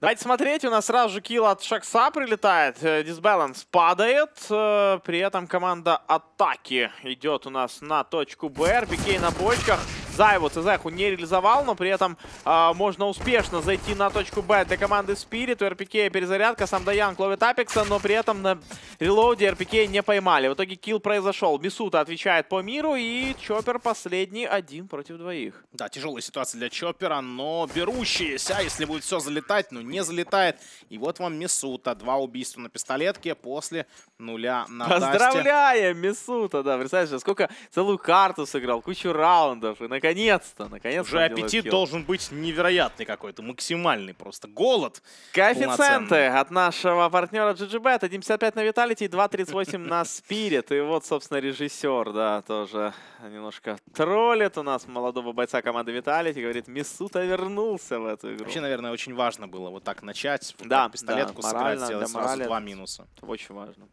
Давайте смотреть, у нас сразу же килл от Шакса прилетает, дисбаланс падает, э, при этом команда атаки идет у нас на точку Б, РПК на бочках, Зайву Цезеху не реализовал, но при этом э, можно успешно зайти на точку Б для команды Spirit. У РПК перезарядка, сам Даян ловит Апекса, но при этом на релоуде РПК не поймали. В итоге килл произошел. Мисута отвечает по миру, и Чоппер последний один против двоих. Да, тяжелая ситуация для Чоппера, но берущиеся, если будет все залетать, но не залетает. И вот вам Мисута. Два убийства на пистолетке после нуля на Поздравляем, Дасте. Мисута, да. Представляешь, сколько целую карту сыграл, кучу раундов. И наконец-то, наконец-то. Уже аппетит килл. должен быть невероятный какой-то, максимальный просто. Голод. Коэффициенты от нашего партнера GGBet. 1.55 на Виталити, 2.38 на Спирит. И вот, собственно, режиссер, да, тоже немножко троллит у нас молодого бойца команды Виталити. Говорит, Мисута вернулся в эту игру. Вообще, наверное, очень важно было вот так начать. Да, пистолетку да, сыграть, сделать сразу два минуса. Очень важно.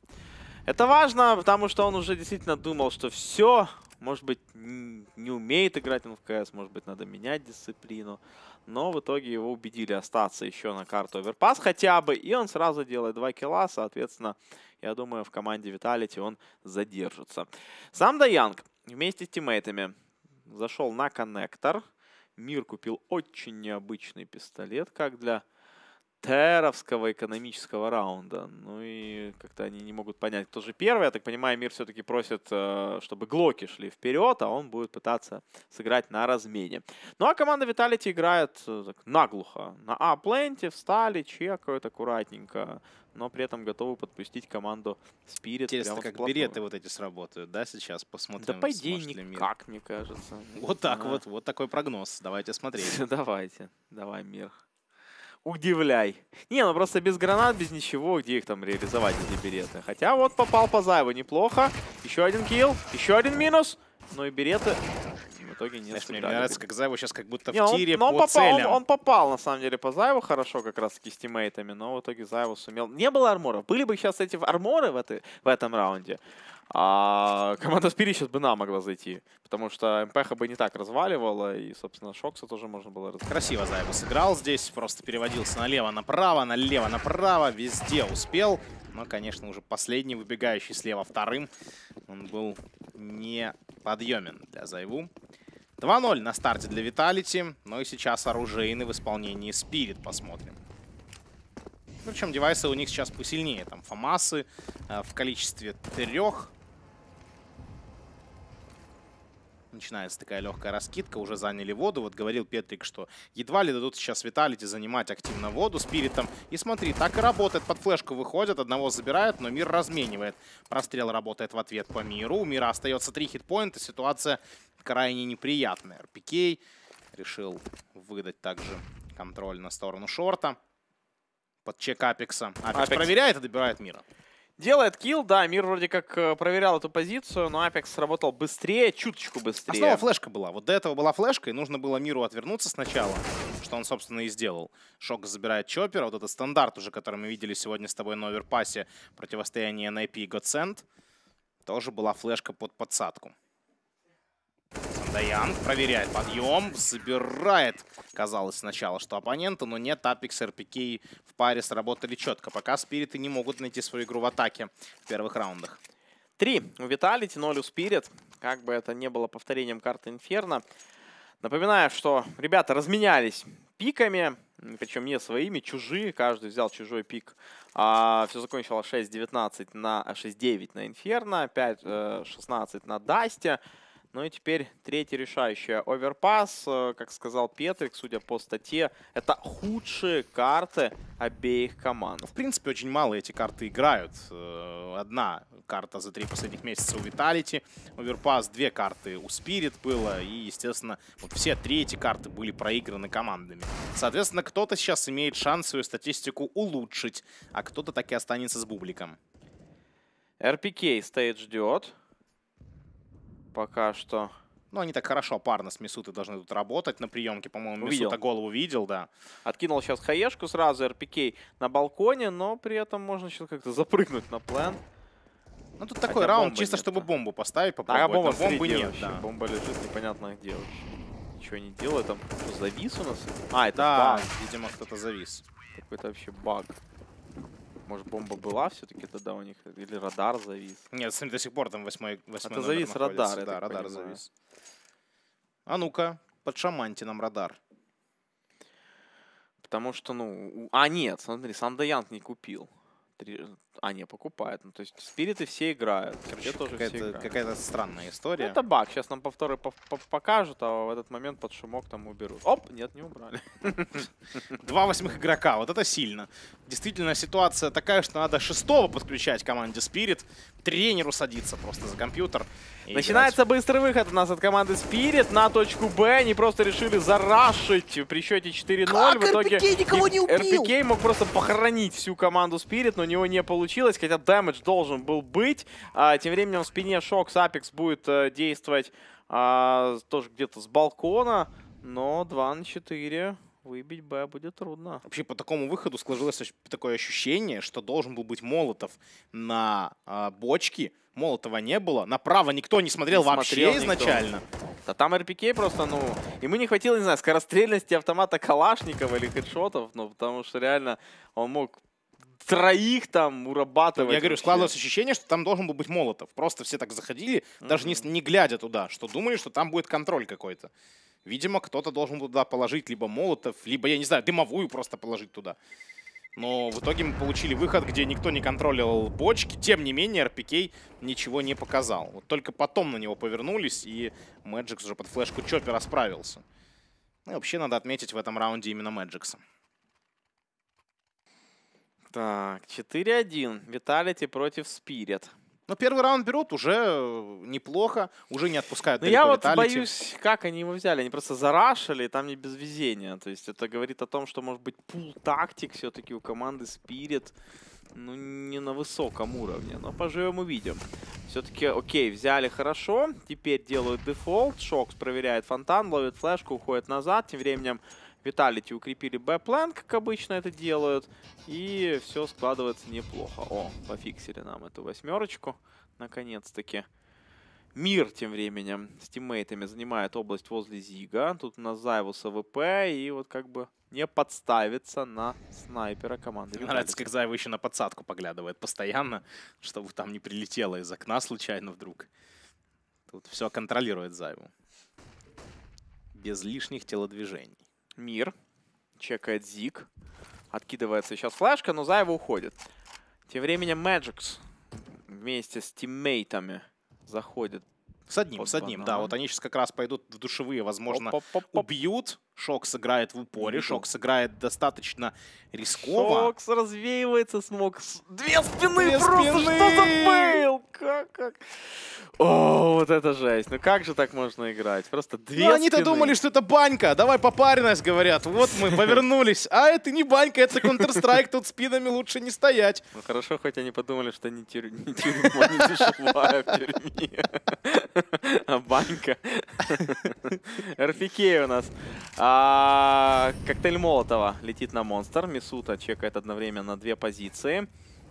Это важно, потому что он уже действительно думал, что все, может быть, не умеет играть он в КС, может быть, надо менять дисциплину. Но в итоге его убедили остаться еще на карту оверпас хотя бы. И он сразу делает 2 килла, соответственно, я думаю, в команде Виталити он задержится. Сам Даянг вместе с тиммейтами зашел на коннектор. Мир купил очень необычный пистолет, как для теровского экономического раунда. Ну и как-то они не могут понять, кто же первый. Я так понимаю, мир все-таки просит, э, чтобы глоки шли вперед, а он будет пытаться сыграть на размене. Ну а команда Vitality играет э, так, наглухо. На А-пленте встали, чекают аккуратненько, но при этом готовы подпустить команду Spirit. Интересно, как береты вот эти сработают, да, сейчас? Посмотрим. Да по идее никак, мне кажется. Вот так вот, вот такой прогноз. Давайте смотреть. Давайте, давай, мир удивляй. Не, ну просто без гранат, без ничего, где их там реализовать, эти береты. Хотя вот попал по Зайву неплохо. Еще один килл, еще один минус. Ну и береты итоге не Знаешь, мне нравится, как Зайву сейчас как будто не, в тире он, по он попал, целям. Он, он попал, на самом деле, по Зайву хорошо, как раз таки с тиммейтами, но в итоге Зайву сумел. Не было арморов. Были бы сейчас эти арморы в, этой, в этом раунде, а команда Спири сейчас бы на могла зайти. Потому что МПХ бы не так разваливала. И, собственно, Шокса тоже можно было развалить. Красиво Зайва сыграл здесь. Просто переводился налево-направо, налево-направо. Везде успел. Но, конечно, уже последний, выбегающий слева вторым. Он был неподъемен для Зайву. 2-0 на старте для Виталити. Ну и сейчас оружейный в исполнении Спирит. Посмотрим. Причем девайсы у них сейчас посильнее. Там Фомасы э, в количестве трех. начинается такая легкая раскидка, уже заняли воду. Вот говорил Петрик, что едва ли дадут сейчас Виталити занимать активно воду спиритом. И смотри, так и работает. Под флешку выходят, одного забирают, но мир разменивает. Прострел работает в ответ по миру. У мира остается три хитпоинта. Ситуация крайне неприятная. РПК решил выдать также контроль на сторону шорта. Под чек Апекса. Апекс, Апекс. проверяет и добирает мира. Делает килл, да, Мир вроде как э, проверял эту позицию, но Апекс сработал быстрее, чуточку быстрее. Снова флешка была. Вот до этого была флешка, и нужно было Миру отвернуться сначала, что он, собственно, и сделал. Шок забирает Чоппера. Вот этот стандарт уже, который мы видели сегодня с тобой на оверпасе, противостояние на IP и Godsend, тоже была флешка под подсадку. Даян проверяет подъем, забирает, казалось сначала, что оппонента, но нет, Апекс РПК в паре сработали четко. Пока Спириты не могут найти свою игру в атаке в первых раундах. Три у Виталити, ноль у Спирит. Как бы это не было повторением карты Инферно. Напоминаю, что ребята разменялись пиками, причем не своими, чужие, каждый взял чужой пик. А, все закончилось 6-19 на 6-9 на Инферно, 5-16 на Дасте. Ну и теперь третья решающая. Оверпас, э, как сказал Петрик, судя по статье, это худшие карты обеих команд. В принципе, очень мало эти карты играют. Э, одна карта за три последних месяца у Vitality. Оверпас, две карты у Spirit было. И, естественно, вот все три эти карты были проиграны командами. Соответственно, кто-то сейчас имеет шанс свою статистику улучшить, а кто-то так и останется с бубликом. RPK стоит, ждет пока что. Ну, они так хорошо парно с Мисутой должны тут работать на приемке. По-моему, Мисута голову видел, да. Откинул сейчас хаешку сразу, РПК на балконе, но при этом можно сейчас как-то запрыгнуть на план. Ну, тут Хотя такой раунд, чисто нет, чтобы бомбу поставить, попробовать. А бомба бомбы нет, да. Бомба лежит непонятно где вообще. ничего не делает. Там завис у нас? А, это Да, баг. видимо, кто-то завис. Какой-то вообще баг. Может, бомба была все-таки тогда у них? Или радар завис? Нет, смотри, до сих пор там восьмой, восьмой Это завис находится. радар, Да, радар понимаю. завис. А ну-ка, подшаманьте нам радар. Потому что, ну... А, нет, смотри, сам Даянт не купил. Три- А, не, покупает. Ну, то есть спириты все играют. Короче, тоже все какая-то, играют. какая-то странная Ну, история. Это баг. Сейчас нам повторы пов- пов- покажут, а в этот момент под шумок там уберут. Оп, нет, не убрали. Два восьмых игрока, вот это сильно. Действительно, ситуация такая, что надо шестого подключать команде Spirit, тренеру садиться просто за компьютер. Начинается быстрый выход у нас от команды Spirit на точку Б. Они просто решили зарашить при счете 4-0. Как в итоге RPK никого не убил? RPK мог просто похоронить всю команду Spirit, но у него не получилось, хотя дэмэдж должен был быть. А, тем временем в спине Шокс Апекс будет э, действовать а, тоже где-то с балкона, но 2 на 4 выбить Б будет трудно. Вообще по такому выходу сложилось такое ощущение, что должен был быть Молотов на а, бочке. Молотова не было. Направо никто не смотрел Не вообще смотрел никто. изначально. Да там РПК просто, ну, ему не хватило, не знаю, скорострельности автомата Калашникова или хедшотов, ну, потому что реально он мог троих там урабатывать. Я говорю, вообще. складывалось ощущение, что там должен был быть Молотов. Просто все так заходили, даже не, не глядя туда, что думали, что там будет контроль какой-то. Видимо, кто-то должен был туда положить либо Молотов, либо, я не знаю, дымовую просто положить туда. Но в итоге мы получили выход, где никто не контролировал бочки. Тем не менее, RPK ничего не показал. Вот только потом на него повернулись, и Мэджикс уже под флешку Чоппера справился. Ну и вообще надо отметить в этом раунде именно Мэджикса. Так, 4-1. Виталити против Спирит. Но первый раунд берут уже э, неплохо, уже не отпускают Но Ну, я вот Vitality. боюсь, как они его взяли. Они просто зарашили, там не без везения. То есть это говорит о том, что, может быть, пул тактик все-таки у команды Spirit ну, не на высоком уровне. Но поживем увидим. Все-таки, окей, взяли хорошо. Теперь делают дефолт. Шокс проверяет фонтан, ловит флешку, уходит назад. Тем временем Виталити укрепили Б-план, как обычно это делают. И все складывается неплохо. О, пофиксили нам эту восьмерочку. Наконец-таки. Мир тем временем с тиммейтами занимает область возле Зига. Тут у нас Зайву с АВП. И вот как бы не подставится на снайпера команды. Мне нравится, как Зайву еще на подсадку поглядывает постоянно, чтобы там не прилетело из окна случайно вдруг. Тут все контролирует Заеву. Без лишних телодвижений. Мир. Чекает Зиг. Откидывается сейчас флешка, но Заева уходит. Тем временем Мэджикс вместе с тиммейтами заходит. С одним, Под с одним, да. бананом. Вот они сейчас как раз пойдут в душевые, возможно, Оп-оп-оп-оп. убьют. Шок сыграет в упоре. Шок сыграет достаточно рисково. Шокс развеивается, смог. Две спины Две просто! спины! Что за фейл? Как, как? О, вот это жесть. Ну как же так можно играть? Просто две Ну, они-то думали, что это банька. Давай попаренность, говорят. Вот мы повернулись. А это не банька, это Counter-Strike. Тут спинами лучше не стоять. Ну хорошо, хоть они подумали, что не, тюр... не тюрьма, не душевая в тюрьме, а банька. РПК у нас. А, коктейль Молотова летит на монстр. Мисута чекает одновременно две позиции.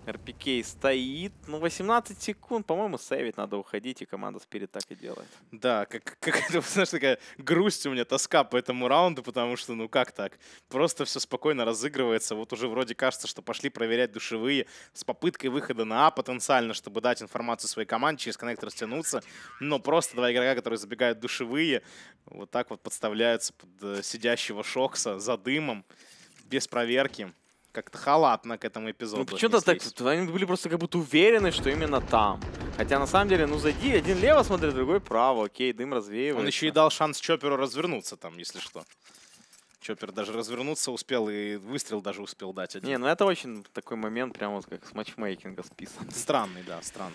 РПК стоит. Ну, 18 секунд. По-моему, сейвить надо уходить, и команда Спирит так и делает. Да, как, как это, знаешь, такая грусть у меня, тоска по этому раунду, потому что, ну как так? Просто все спокойно разыгрывается. Вот уже вроде кажется, что пошли проверять душевые с попыткой выхода на А потенциально, чтобы дать информацию своей команде, через коннектор стянуться. Но просто два игрока, которые забегают душевые, вот так вот подставляются под э, сидящего Шокса за дымом, без проверки. Как-то халатно к этому эпизоду. Ну, почему-то так, они были просто как будто уверены, что именно там. Хотя, на самом деле, ну, зайди, один лево смотрит, другой право, окей, дым развеивается. Он еще и дал шанс Чоперу развернуться там, если что. Чоппер даже развернуться успел и выстрел даже успел дать один. Не, ну это очень такой момент, прям вот как с матчмейкинга списан. Странный, да, странный.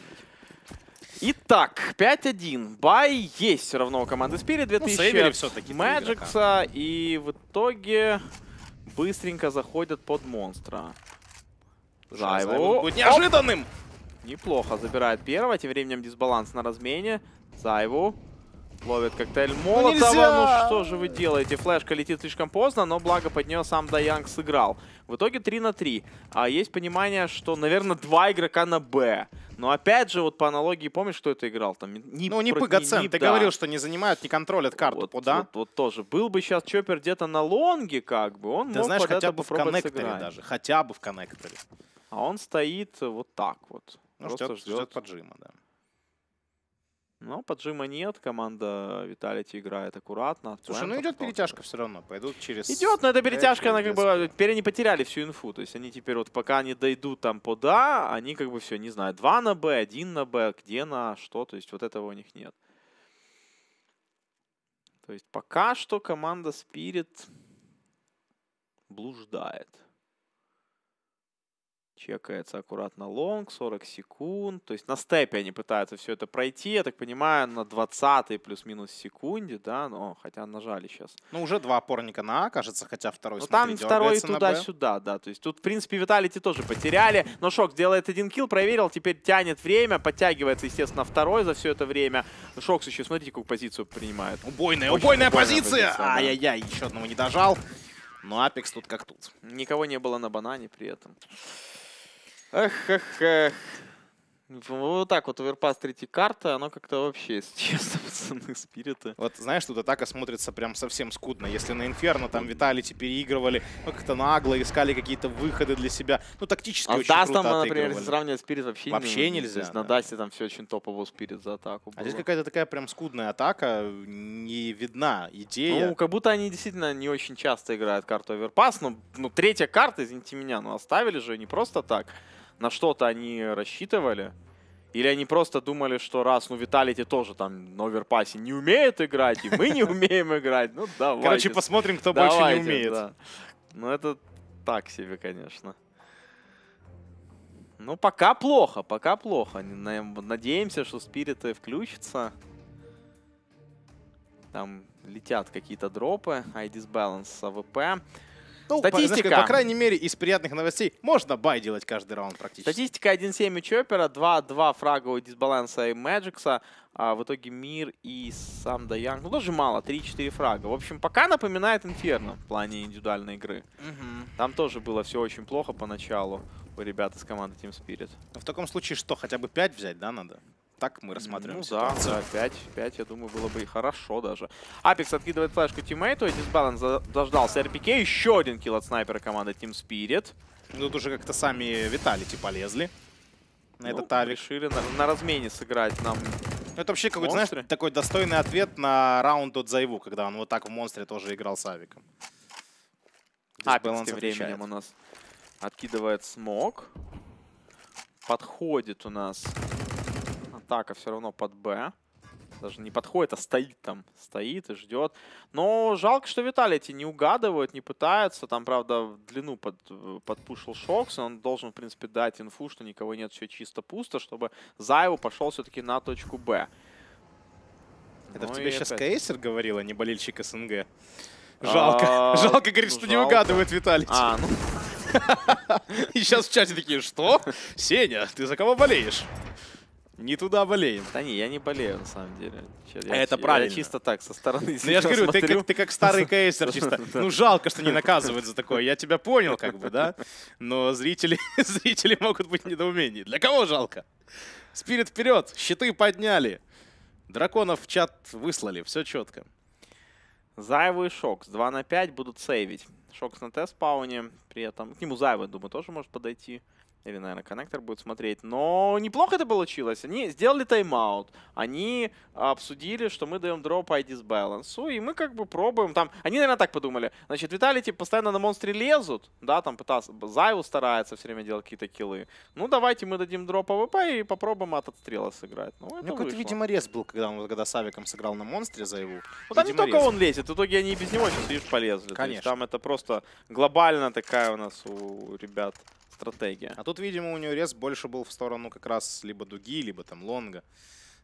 Итак, 5-1. Бай есть все равно у команды Spirit. 2000 Ну, три Мэджикса. И в итоге быстренько заходят под монстра. Зайву будет Оп! неожиданным! Неплохо забирает первого. Тем временем дисбаланс на размене. Зайву. Ловит коктейль Молотова. нельзя! Ну, что же вы делаете? Флешка летит слишком поздно, но благо под нее сам Даянг сыграл. В итоге 3 на 3. А есть понимание, что, наверное, два игрока на Б. Но опять же, вот по аналогии, помнишь, кто это играл? Там, Нип Ну, не Пыгацен, Нип, ты да. говорил, что не занимают, не контролят карту, вот, да? Вот, вот тоже. Был бы сейчас Чоппер где-то на лонге, как бы, он Ты мог знаешь, хотя бы в коннекторе сыграть. даже. Хотя бы в коннекторе. А он стоит вот так вот. Ну, Просто ждет. ждет поджима, да. Но поджима нет, команда Виталити играет аккуратно. Слушай, ну идет перетяжка все равно. Пойдут через... Идет, но эта перетяжка, она как бы... Теперь они потеряли всю инфу. То есть они теперь вот пока они дойдут там под А, они как бы все, не знаю, 2 на Б, 1 на Б, где на что. То есть вот этого у них нет. То есть пока что команда Spirit блуждает. Чекается аккуратно лонг, 40 секунд. То есть на степе они пытаются все это пройти. Я так понимаю, на 20 плюс-минус секунде, да. Но хотя нажали сейчас. Ну, уже два опорника на А, кажется, хотя второй, Ну там второй туда-сюда, да. То есть тут, в принципе, Виталити тоже потеряли. Но Шок делает один килл, проверил, теперь тянет время, подтягивается, естественно, второй за все это время. Шокс еще, смотрите, какую позицию принимает. Убойная, Очень убойная убойная позиция! позиция, да. Ай-яй-яй, еще одного не дожал. Но Апекс тут как тут. Никого не было на банане при этом. Эх, эх, эх. Вот так вот оверпас третьей карты, оно как-то вообще, если честно, пацаны, спириты. Вот знаешь, тут атака смотрится прям совсем скудно. Если на Инферно там Виталити переигрывали, ну как-то нагло искали какие-то выходы для себя. Ну тактически А очень Дастом, круто например, сравнивать Спирит, вообще, Вообще ну, нельзя, То есть на да. Дасте там все очень топово Спирит за атаку А здесь было. какая-то такая прям скудная атака, не видна идея. Ну, как будто они действительно не очень часто играют карту Оверпас. Ну, ну, третья карта, извините меня, ну оставили же не просто так. На что-то они рассчитывали. Или они просто думали, что раз, ну, Виталити тоже там на Оверпасе не умеет играть, и мы не умеем играть, ну, давайте. Короче, посмотрим, кто больше не умеет. Ну, это так себе, конечно. Ну, пока плохо, пока плохо. На- Надеемся, что спириты включатся. Там летят какие-то дропы. iDISBALANCE АВП. Ну, по- Статистика. по крайней мере, из приятных новостей можно бай делать каждый раунд практически. Статистика 1.7 у Чоппера, 2-2 фрага у Дисбаланса и Мэджикса. А в итоге Мир и сам Даянг. Ну, тоже мало, 3-4 фрага. В общем, пока напоминает Инферно в плане индивидуальной игры. Мгм. Там тоже было все очень плохо поначалу у ребят из команды Team Spirit. В таком случае что, хотя бы 5 взять, да, надо? Так мы рассматриваем Ну да, ситуацию. да, 5, 5, я думаю, было бы и хорошо даже. Апекс откидывает флешку тиммейту, и Дисбаланс дождался РПК. Еще один килл от снайпера команды Team Spirit. Тут уже как-то сами Виталити полезли на Ну, этот авик. Решили на, на размене сыграть нам. Ну, это вообще какой-то, знаешь, такой достойный ответ на раунд от Зайву, когда он вот так в Монстре тоже играл с авиком. Баланс тем временем у нас откидывает смог. Подходит у нас атака все равно под Б. Даже не подходит, а стоит там. Стоит и ждет. Но жалко, что Виталити не угадывают, не пытаются. Там, правда, в длину под, подпушил Шокс. Он должен, в принципе, дать инфу, что никого нет, все чисто пусто, чтобы Заеву пошел все-таки на точку Б. Это в Ну тебе и сейчас опять. Кейсер говорил, а не болельщик СНГ. Жалко. А, Жалко, говорит, ну, что не жалко. угадывает Виталити. А, ну, И сейчас в чате такие, что? Сеня, ты за кого болеешь? Не туда болеем. да не, я не болею, на самом деле. А я это чи- правильно. Я чисто так, со стороны Ну я же говорю, ты как, ты как старый кейсер чисто. Ну жалко, что не наказывают за такое. Я тебя понял, как бы, да? Но зрители, зрители могут быть недоумении. Для кого жалко? Спирит вперед, щиты подняли. Драконов в чат выслали, все четко. Заеву и Шокс 2 на 5 будут сейвить. Шокс на T-спауне. При этом к нему Зайву, думаю, тоже может подойти. Или, наверное, коннектор будет смотреть. Но неплохо это получилось. Они сделали тайм-аут. Они обсудили, что мы даем дроп iDISBALANCE'у. И мы как бы пробуем. Там, они, наверное, так подумали. Значит, Виталити типа, постоянно на монстре лезут. Да, там пытался. Зайву старается все время делать какие-то киллы. Ну, давайте мы дадим дроп АВП и попробуем от отстрела сыграть. Ну, это него какой-то, видимо, рез был, когда он когда с Авиком сыграл на монстре Зайву. Ну там не только резко. он лезет, в итоге они и без него сейчас, видишь, полезли. Конечно. там это просто глобально такая у нас у ребят стратегия. А тут, видимо, у него рез больше был в сторону как раз либо дуги, либо там лонга.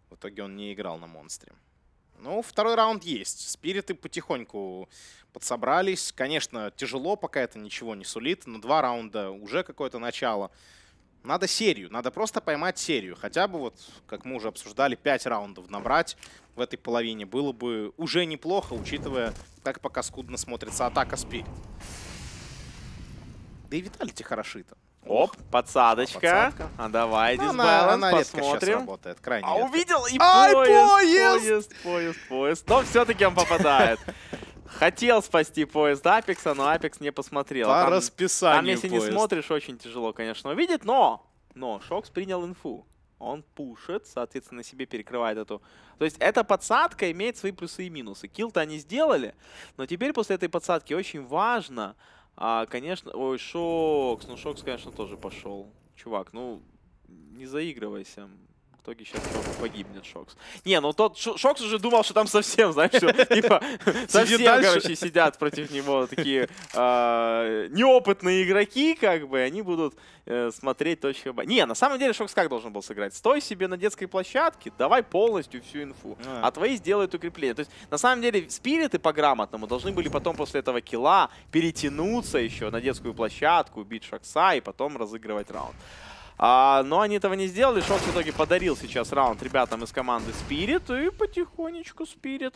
В итоге он не играл на монстре. Ну, второй раунд есть. Спириты потихоньку подсобрались. Конечно, тяжело, пока это ничего не сулит, но два раунда уже какое-то начало. Надо серию, надо просто поймать серию. Хотя бы вот, как мы уже обсуждали, 5 раундов набрать в этой половине было бы уже неплохо, учитывая, как пока скудно смотрится атака Спирит. Да и Виталити хороши-то. Оп, подсадочка. А давай, Ну, дисбаланс, она, она посмотрим. работает, крайне А редко. увидел и Ай, поезд, поезд! поезд, поезд. Но все-таки он попадает. Хотел спасти поезд Апекса, но Апекс не посмотрел. По Там- расписанию Там, если не смотришь, очень тяжело, конечно, увидеть, но, но Шокс принял инфу. Он пушит, соответственно, себе перекрывает эту. То есть эта подсадка имеет свои плюсы и минусы. Килл-то они сделали, но теперь после этой подсадки очень важно, а, конечно, ой, Шокс, ну Шокс, конечно, тоже пошел. Чувак, ну, не заигрывайся. В итоге сейчас погибнет Шокс. Не, ну тот Шо- Шокс уже думал, что там совсем, знаешь, что, типа, совсем, короче, сидят против него такие а, неопытные игроки, как бы, они будут э, смотреть точка Б. Не, на самом деле Шокс как должен был сыграть? Стой себе на детской площадке, давай полностью всю инфу, А. а твои сделают укрепление. То есть, на самом деле, спириты по-грамотному должны были потом после этого килла перетянуться еще на детскую площадку, убить Шокса и потом разыгрывать раунд. А, но они этого не сделали. Шокс в итоге подарил сейчас раунд ребятам из команды Spirit. И потихонечку Spirit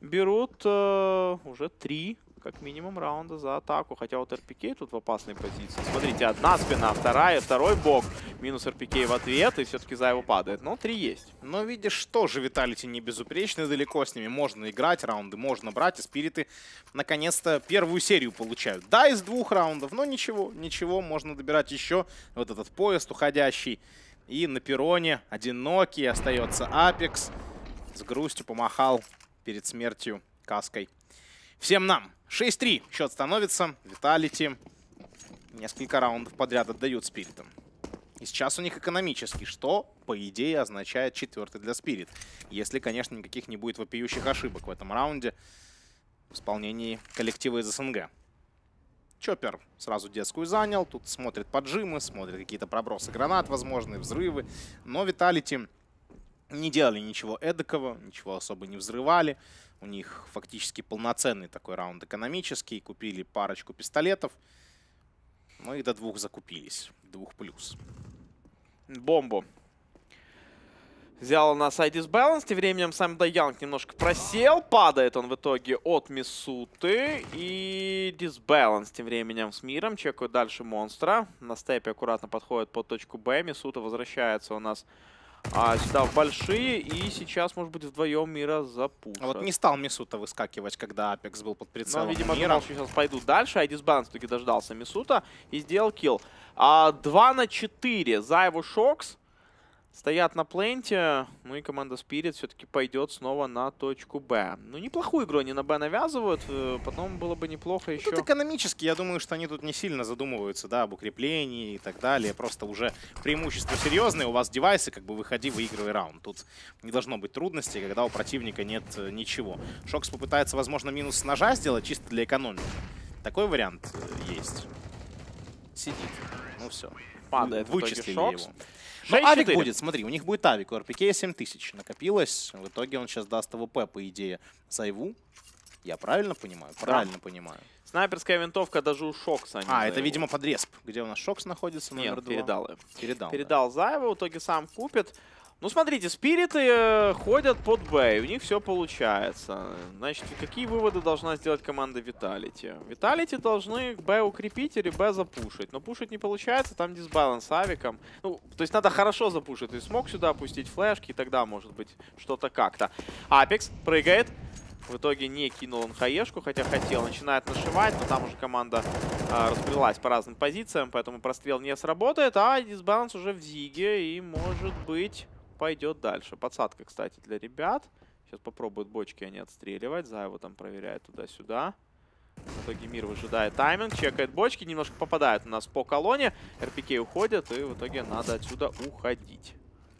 берут э, уже три, как минимум, раунда за атаку. Хотя вот РПК тут в опасной позиции. Смотрите, одна спина, вторая, второй бок. Минус РПК в ответ, и все-таки за его падает. Но три есть. Но видишь, тоже Виталити не безупречны, далеко с ними можно играть, раунды можно брать, и спириты наконец-то первую серию получают. Да, из двух раундов, но ничего, ничего, можно добирать еще вот этот поезд уходящий. И на перроне одинокий остается Апекс. С грустью помахал перед смертью каской. Всем нам. 6-3 счет становится. Виталити несколько раундов подряд отдают спиритам. И сейчас у них экономический, что, по идее, означает четвертый для Спирит. Если, конечно, никаких не будет вопиющих ошибок в этом раунде в исполнении коллектива из СНГ. Чоппер сразу детскую занял, тут смотрит поджимы, смотрит какие-то пробросы гранат, возможные взрывы. Но Виталити не делали ничего эдакого, ничего особо не взрывали. У них фактически полноценный такой раунд экономический. Купили парочку пистолетов. Ну и до двух закупились. Двух плюс. Бомбу. Взял на сайт Balance. Тем временем сам Янг немножко просел. Падает он в итоге от Мисуты. И Disbalance тем временем с миром. Чекают дальше монстра. На степе аккуратно подходит под точку Б. Мисута возвращается у нас а, сюда в большие. И сейчас, может быть, вдвоем мира запушат. А вот не стал Мисута выскакивать, когда Апекс был под Но, прицелом видимо, мира. думал, что сейчас пойдут дальше. А Disbalance таки дождался Мисута и сделал килл. А, 2 на 4. За его Шокс. Стоят на пленте, ну и команда Spirit все-таки пойдет снова на точку Б. Ну, неплохую игру они на Б навязывают, э, потом было бы неплохо еще... Тут экономически, я думаю, что они тут не сильно задумываются, да, об укреплении и так далее. Просто уже преимущество серьезное, у вас девайсы, как бы выходи, выигрывай раунд. Тут не должно быть трудностей, когда у противника нет э, ничего. Шокс попытается, возможно, минус с ножа сделать чисто для экономики. Такой вариант э, есть. Сидит. Ну все. Падает в итоге Вычислили Шокс. его. Ну, авик 6-4. будет, смотри, у них будет авик, у РПК 7000 накопилось. В итоге он сейчас даст АВП, по идее, Зайву. Я правильно понимаю? Правильно понимаю. Снайперская винтовка даже у Шокса. А, это, его. видимо, подрезп. Где у нас Шокс находится, номер Нет, два? передал им. Передал. да. Передал Зайву, в итоге сам купит. Ну, смотрите, спириты э, ходят под Б, и у них все получается. Значит, какие выводы должна сделать команда Виталити? Виталити должны Б укрепить или Б запушить. Но пушить не получается, там дисбаланс с авиком. Ну, то есть надо хорошо запушить. Ты смог сюда опустить флешки, и тогда, может быть, что-то как-то. Апекс прыгает. В итоге не кинул он хаешку, хотя хотел. Начинает нашивать, но там уже команда а, разбрелась по разным позициям, поэтому прострел не сработает. А дисбаланс уже в зиге и, может быть, пойдет дальше. Подсадка, кстати, для ребят. Сейчас попробуют бочки они отстреливать. Заева там проверяет туда-сюда. В итоге мир выжидает тайминг, чекает бочки, немножко попадает у нас по колонне. РПК уходят, и в итоге надо отсюда уходить.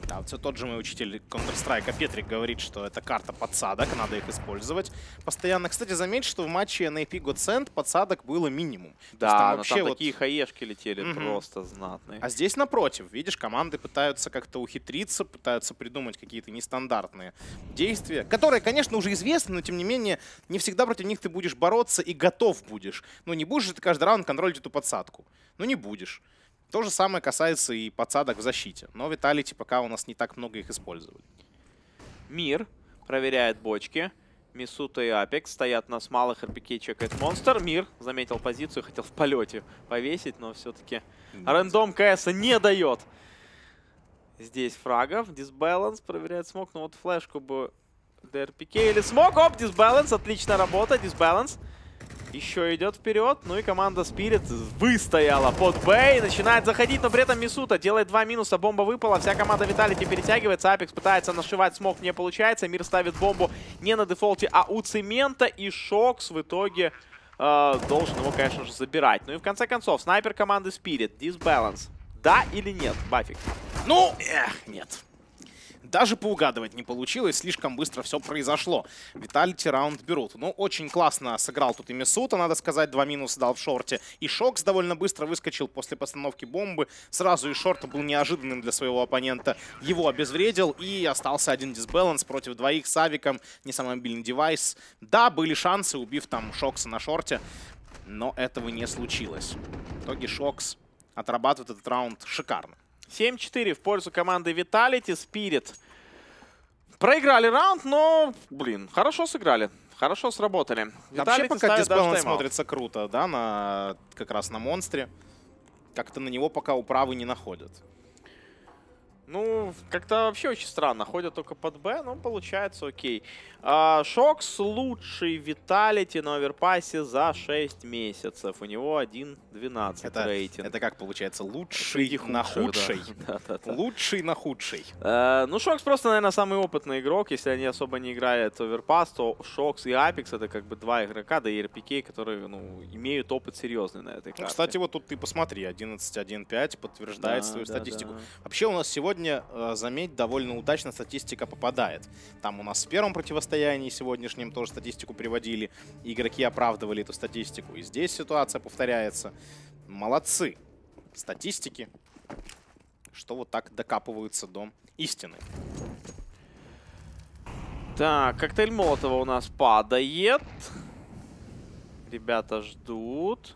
Да, вот все тот же мой учитель Counter-Strike Петрик говорит, что это карта подсадок, надо их использовать постоянно. Кстати, заметь, что в матче на AP Godsend подсадок было минимум. То есть Да, но вообще там вот- такие хаешки летели Мгм. просто знатные. А здесь напротив, видишь, команды пытаются как-то ухитриться, пытаются придумать какие-то нестандартные действия, которые, конечно, уже известны, но тем не менее не всегда против них ты будешь бороться и готов будешь. Ну не будешь же ты каждый раунд контролить эту подсадку. Ну не будешь. То же самое касается и подсадок в защите. Но Виталити пока у нас не так много их использовали. Мир проверяет бочки. Мисута и Апекс стоят на смалах, РПК чекает монстр. Мир заметил позицию, хотел в полете повесить, но все-таки рандом КС не дает. Здесь фрагов, дисбаланс, проверяет смог, но вот флешку бы ДРПК или смог. Оп, дисбаланс, отличная работа, дисбаланс. Еще идет вперед. Ну и команда Spirit выстояла под Б и начинает заходить, но при этом Мисута делает два минуса. Бомба выпала. Вся команда Виталити перетягивается. Апекс пытается нашивать смог, не получается. Мир ставит бомбу не на дефолте, а у Цемента. И Шокс в итоге э, должен его, конечно же, забирать. Ну и в конце концов, снайпер команды Spirit. Дисбаланс. Да или нет, Бафик? Ну, эх, нет даже поугадывать не получилось, слишком быстро все произошло. Виталити раунд берут. Ну, очень классно сыграл тут и Месута, надо сказать, два минуса дал в шорте. И Шокс довольно быстро выскочил после постановки бомбы. Сразу и шорта был неожиданным для своего оппонента. Его обезвредил и остался один дисбаланс против двоих с Авиком. Не самый мобильный девайс. Да, были шансы, убив там Шокса на шорте, но этого не случилось. В итоге Шокс отрабатывает этот раунд шикарно. 7-4 в пользу команды Vitality. Spirit проиграли раунд, но, блин, хорошо сыграли. Хорошо сработали. Вообще пока дисбаланс смотрится круто, да, на, как раз на монстре. Как-то на него пока управы не находят. Ну, как-то вообще очень странно. Ходят только под Б, но получается окей. А, Шокс лучший Виталити на оверпасе за 6 месяцев. У него 1.12 это, рейтинг. Это как получается? Лучший на худший? Да. Да, да, лучший на худший. А, ну, Шокс просто, наверное, самый опытный игрок. Если они особо не играют оверпас, то Шокс и Апекс это как бы два игрока, да и РПК, которые ну, имеют опыт серьезный на этой ну, карте. Ну, кстати, вот тут ты посмотри, 11-1-5 подтверждает да, свою да, статистику. Да. Вообще у нас сегодня сегодня, э, заметь, довольно удачно статистика попадает. Там у нас в первом противостоянии сегодняшнем тоже статистику приводили. Игроки оправдывали эту статистику. И здесь ситуация повторяется. Молодцы. Статистики. Что вот так докапываются до истины. Так, коктейль Молотова у нас падает. Ребята ждут.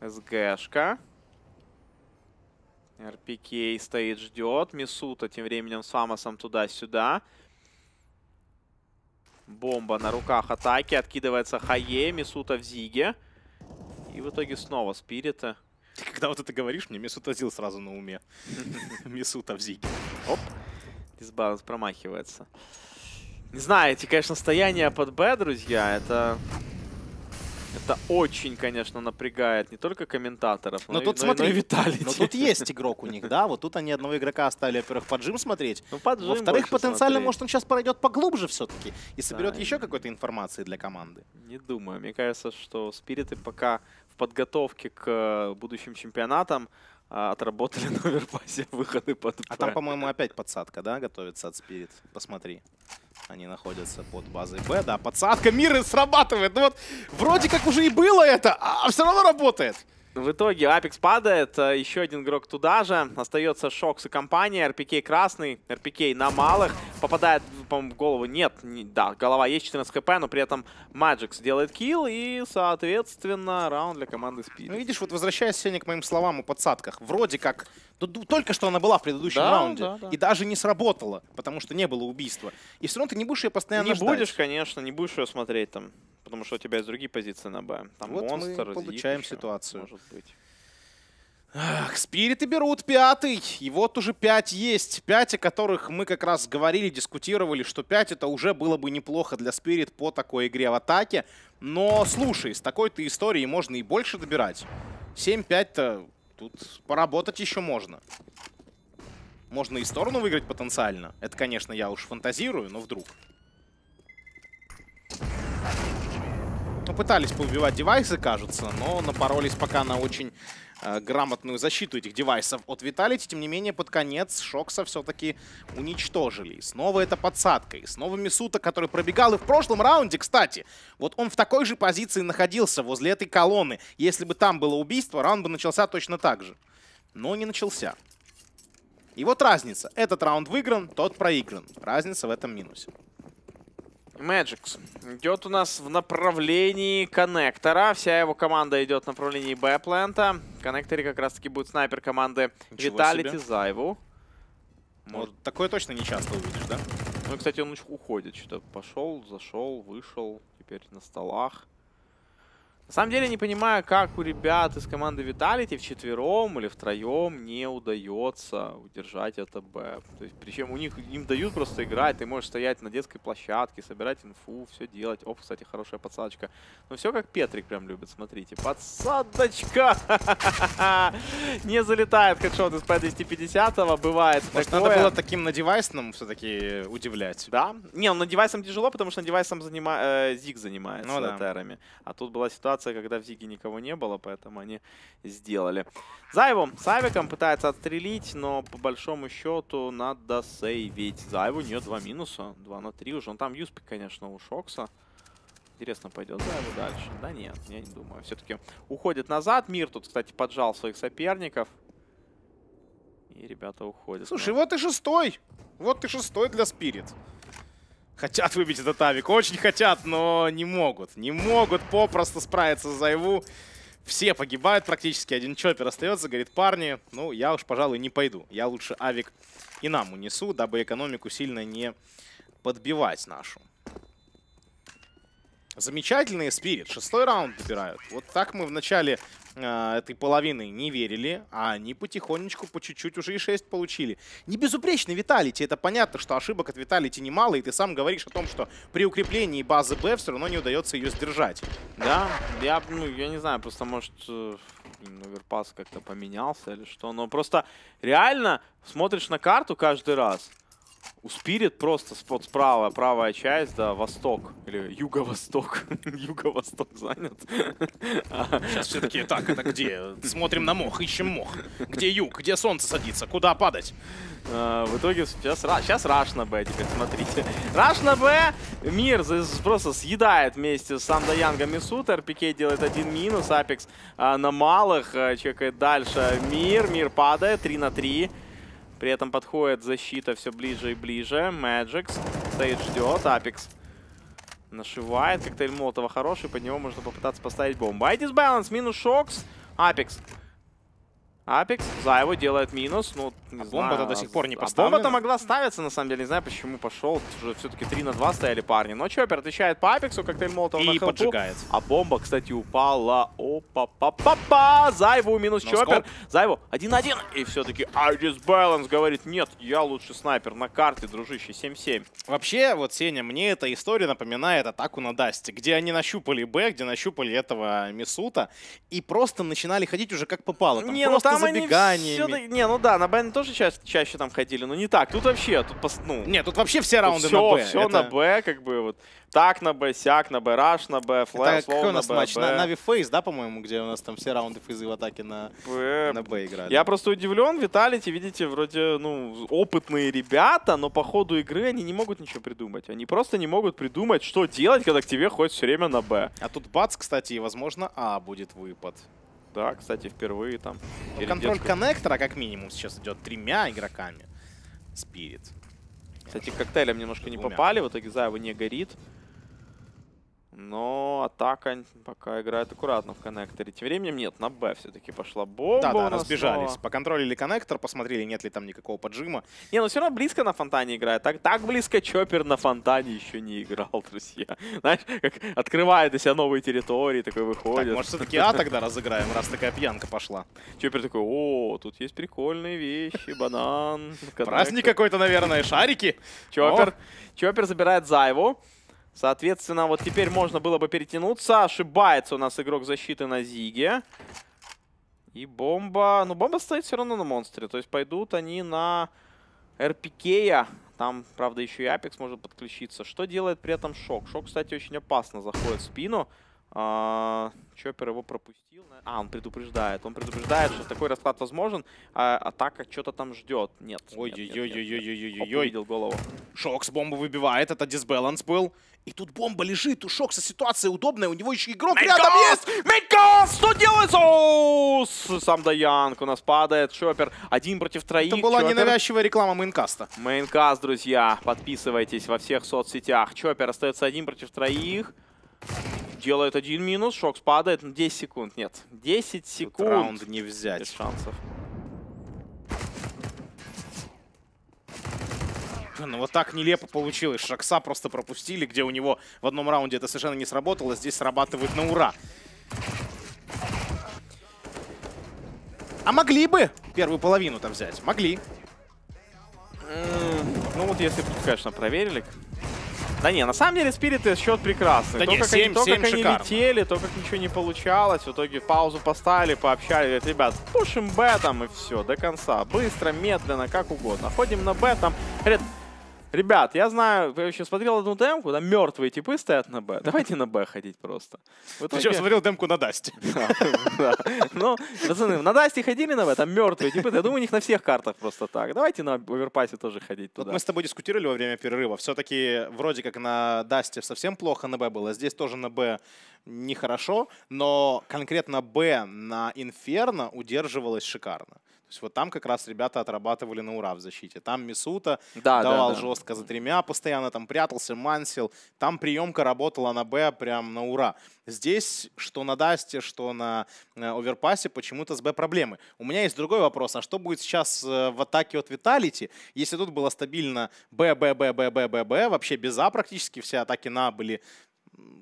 СГшка. РПК стоит, ждет. Мисута тем временем с Фамосом туда-сюда. Бомба на руках атаки. Откидывается Хае. Мисута в Зиге. И в итоге снова Спирита. Когда вот это говоришь, мне Мисута Зил сразу на уме. Мисута в Зиге. Оп. Дисбаланс промахивается. Не знаю, эти, конечно, стояния под Б, друзья, это это очень, конечно, напрягает не только комментаторов, но, но, тут, и, смотри, но и Виталий. Но тут есть игрок у них, да? Вот тут они одного игрока оставили, во-первых, под джим смотреть. Ну, под Во-вторых, потенциально, смотреть. может, он сейчас пройдет поглубже все-таки и соберет да, еще какой-то информации для команды. Не думаю. Мне кажется, что спириты пока в подготовке к э, будущим чемпионатам а, отработали на оверпасе выходы под А там, по-моему, опять подсадка, да, готовится от Спирит. Посмотри. Они находятся под базой Б. Да, подсадка мира срабатывает. Ну вот, вроде как уже и было это, а все равно работает. В итоге Апекс падает, э, еще один игрок туда же. Остается Шокс и компания. РПК красный, РПК на малых. Попадает, по-моему, голову. Нет, не, да, голова есть 14 хп, но при этом Маджикс делает килл. И, соответственно, раунд для команды Спид. Ну, видишь, вот возвращаясь сегодня к моим словам о подсадках. Вроде как, ну, только что она была в предыдущем да, раунде. Да, да. И даже не сработала, потому что не было убийства. И все равно ты не будешь ее постоянно Не ждать. будешь, конечно, не будешь ее смотреть там потому что у тебя есть другие позиции на Б. Там вот монстр, мы получаем ситуацию. Может быть. Ах, спириты берут пятый. И вот уже пять есть. Пять, о которых мы как раз говорили, дискутировали, что пять это уже было бы неплохо для спирит по такой игре в атаке. Но слушай, с такой-то историей можно и больше добирать. 7-5-то тут поработать еще можно. Можно и сторону выиграть потенциально. Это, конечно, я уж фантазирую, но вдруг. Ну, пытались поубивать девайсы, кажется, но напоролись пока на очень грамотную защиту этих девайсов от Виталити. Тем не менее, под конец Шокса все-таки уничтожили. И снова это подсадка. И снова Мисута, который пробегал и в прошлом раунде, кстати. Вот он в такой же позиции находился возле этой колонны. Если бы там было убийство, раунд бы начался точно так же. Но не начался. И вот разница. Этот раунд выигран, тот проигран. Разница в этом минусе. Мэджикс идет у нас в направлении коннектора. Вся его команда идет в направлении Б-плента. В коннекторе как раз-таки будет снайпер команды Ничего себе. Зайву. Вот такое точно не часто увидишь, да? Ну и, кстати, он уходит. Что-то пошел, зашел, вышел. Теперь на столах. На самом деле не понимаю, как у ребят из команды Vitality вчетвером или втроем не удается удержать это Б. То есть, причем у них им дают просто играть. Ты можешь стоять на детской площадке, собирать инфу, все делать. Оп, кстати, хорошая подсадочка. Ну все как Петрик прям любит, смотрите. Подсадочка! Не залетает хедшот из P250, бывает Может, такое. надо было таким на девайсном все-таки удивлять. Да. Не, ну на девайсом тяжело, потому что на девайсом занима... э, Зиг занимается Ну терами. А тут была ситуация, когда в Зиге никого не было, поэтому они сделали. Зайву с Авиком пытается отстрелить, но по большому счету надо сейвить. Зайву нет, два минуса. 2 на 3 уже. Он там юспик, конечно, у Шокса. Интересно, пойдет Зайву дальше? Да нет, я не думаю. Все-таки уходит назад. Мир тут, кстати, поджал своих соперников. И ребята уходят. Слушай, вот и шестой. Вот и шестой для Спирит. Хотят выбить этот авик, очень хотят, но не могут. Не могут попросту справиться с Зайву. Все погибают практически, один чоппер остается, говорит, парни, ну, я уж, пожалуй, не пойду. Я лучше авик и нам унесу, дабы экономику сильно не подбивать нашу. Замечательные Спирит. Шестой раунд добирают. Вот так мы в начале э, этой половины не верили, а они потихонечку, по чуть-чуть уже и 6 получили. Не безупречный Виталити. Это понятно, что ошибок от Виталити немало, и ты сам говоришь о том, что при укреплении базы Б все равно не удается ее сдержать. Да, я, ну, я не знаю, просто, может, э, оверпас как-то поменялся или что, но просто реально смотришь на карту каждый раз, у Спирит просто спот справа, правая часть, да, восток, или юго-восток, юго-восток занят. Сейчас все таки так, это где? Смотрим на мох, ищем мох. Где юг, где солнце садится, куда падать? а, В итоге сейчас, сейчас раш на Б, теперь смотрите. Раш на Б, Мир просто съедает вместе с Самдайянгом Мисута, РПК делает один минус, Апекс а, на малых, а, чекает дальше Мир, Мир падает, 3 на 3. При этом подходит защита все ближе и ближе. Мэджикс. Стоит, ждет. Апекс нашивает. Коктейль Молотова хороший. Под него можно попытаться поставить бомбу. Айдис Баланс. Минус Шокс. Апекс. Апекс. Зайву делает минус. Ну, не А знаю. бомба-то до сих пор не А поставлена. бомба-то могла ставиться, на самом деле. Не знаю, почему пошел. Уже все-таки 3 на 2 стояли парни. Но Чоппер отвечает по Апексу. Коктейль Молотова на И хелпу. поджигает. А бомба, кстати, упала. Опа па па па Зайву минус No Чоппер. scope. Зайву 1-1. И все-таки iDISBALANCE говорит, нет, я лучший снайпер на карте, дружище, 7-7. Вообще, вот, Сеня, мне эта история напоминает атаку на Дасте, где они нащупали Б, где нащупали этого Мисута, и просто начинали ходить уже как попало. Там не, ну просто там они забеганиями. всё-таки- Не, ну да, на Б тоже ча- чаще там ходили, но не так. Тут вообще, тут, ну, Нет, тут вообще все раунды все, на Б. все Это- на Б, как бы вот. Так на Б, сяк на Б, rush на Б, Это flash, какой у нас на Б, матч? На NAVI FaZe, да, по-моему, где у нас там все раунды фейзы в атаке на, Б. на Б играли. Я просто удивлен, Vitality, видите, вроде, ну, опытные ребята, но по ходу игры они не могут ничего придумать. Они просто не могут придумать, что делать, когда к тебе ходят все время на Б. А тут бац, кстати, и, возможно, А будет выпад. Да, кстати, впервые там. Ну, контроль детской- коннектора, как минимум, сейчас идет тремя игроками. Спирит. Кстати, к коктейлям немножко не попали, в итоге Зайва не горит. Но атака пока играет аккуратно в коннекторе. Тем временем нет, на Б все-таки пошла бомба. Да, да, разбежались. снова. Поконтролили коннектор, посмотрели, нет ли там никакого поджима. Не, ну все равно близко на фонтане играет. Так, так близко Чоппер на фонтане еще не играл, друзья. Знаешь, как открывает для себя новые территории, такой Так, выходит. может, все-таки А тогда разыграем, раз такая пьянка пошла. Чоппер такой, о, тут есть прикольные вещи, банан. Праздник какой-то, наверное, шарики. Чоппер. Чоппер забирает Зайву. Соответственно, вот теперь можно было бы перетянуться. Ошибается у нас игрок защиты на Зиге. И бомба... Ну, бомба стоит все равно на монстре. То есть пойдут они на РПК. Там, правда, еще и apEX может подключиться. Что делает при этом Шокс? Шок, кстати, очень опасно заходит в спину. А, Чоппер его пропустил. А, он предупреждает. Он предупреждает, что такой расклад возможен. А атака что-то там ждет. Нет. нет, нет, нет, нет. Оп, Ой-ой-ой-ой-ой-ой-ой. увидел голову. Шокс бомбу выбивает, это дисбаланс был. И тут бомба лежит, у Шокса ситуация удобная, у него еще игрок рядом есть! Мейкос! Что делается? О, минус. Сам Даянг у нас падает. Чоппер один против троих. Это была Чоппер. ненавязчивая реклама мейнкаста. Maincast, друзья. Подписывайтесь во всех соцсетях. Чоппер остается один против троих. Делает один минус. Шокс падает. Ну, 10 секунд. Нет. 10 Тут секунд. раунд не Без взять. шансов. Ну вот так нелепо получилось. Шакса просто пропустили, где у него в одном раунде это совершенно не сработало. Здесь срабатывает на ура. А могли бы первую половину-то взять. Могли. М, Ну вот если бы, конечно, проверили. Да не, на самом деле Спириты счет прекрасный. Да то, не, как, 7 они, то, как 7 они шикарно. летели, то, как ничего не получалось. В итоге паузу поставили, пообщались. Говорят, ребят, пушим Б там и все, до конца. Быстро, медленно, как угодно. Ходим на Б там. Говорят, ребят, я знаю, я еще смотрел одну демку, там мертвые типы стоят на Б. Давайте на Б ходить просто. В итоге- Причем смотрел демку на Дасте. да. Ну, пацаны, на Дасте ходили на Б, там мертвые типы. Я думаю, у них на всех картах просто так. Давайте на оверпасе тоже ходить Вот туда. мы с тобой дискутировали во время перерыва. Все-таки вроде как на Дасте совсем плохо на Б было. Здесь тоже на Б нехорошо, но конкретно Б на Инферно удерживалось шикарно. То есть вот там как раз ребята отрабатывали на ура в защите. Там Мисута Да, да, давал да. жестко за тремя, постоянно там прятался, мансил. Там приемка работала на Б прям на ура. Здесь, что на Дасте, что на э, Оверпасе, почему-то с Б проблемы. У меня есть другой вопрос. А что будет сейчас э, в атаке от Виталити, если тут было стабильно Б, Б, Б, Б, Б, Б, Б, вообще без А практически все атаки на были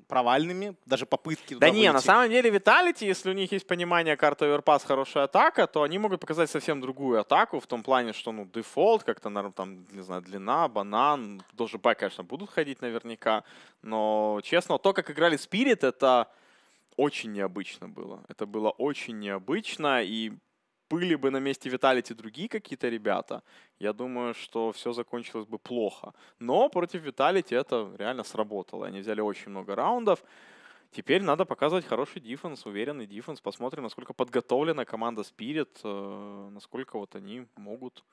провальными, даже попытки Да не, на выйти. самом деле Vitality, если у них есть понимание карты Overpass хорошая атака, то они могут показать совсем другую атаку в том плане, что ну дефолт, как-то там, не знаю, длина, банан, тоже Б, конечно, будут ходить наверняка, но честно, то, как играли Spirit, это очень необычно было. Это было очень необычно, и были бы на месте Vitality другие какие-то ребята, я думаю, что все закончилось бы плохо. Но против Виталити это реально сработало. Они взяли очень много раундов. Теперь надо показывать хороший дефенс, уверенный дефенс. Посмотрим, насколько подготовлена команда Spirit, э, насколько вот они могут.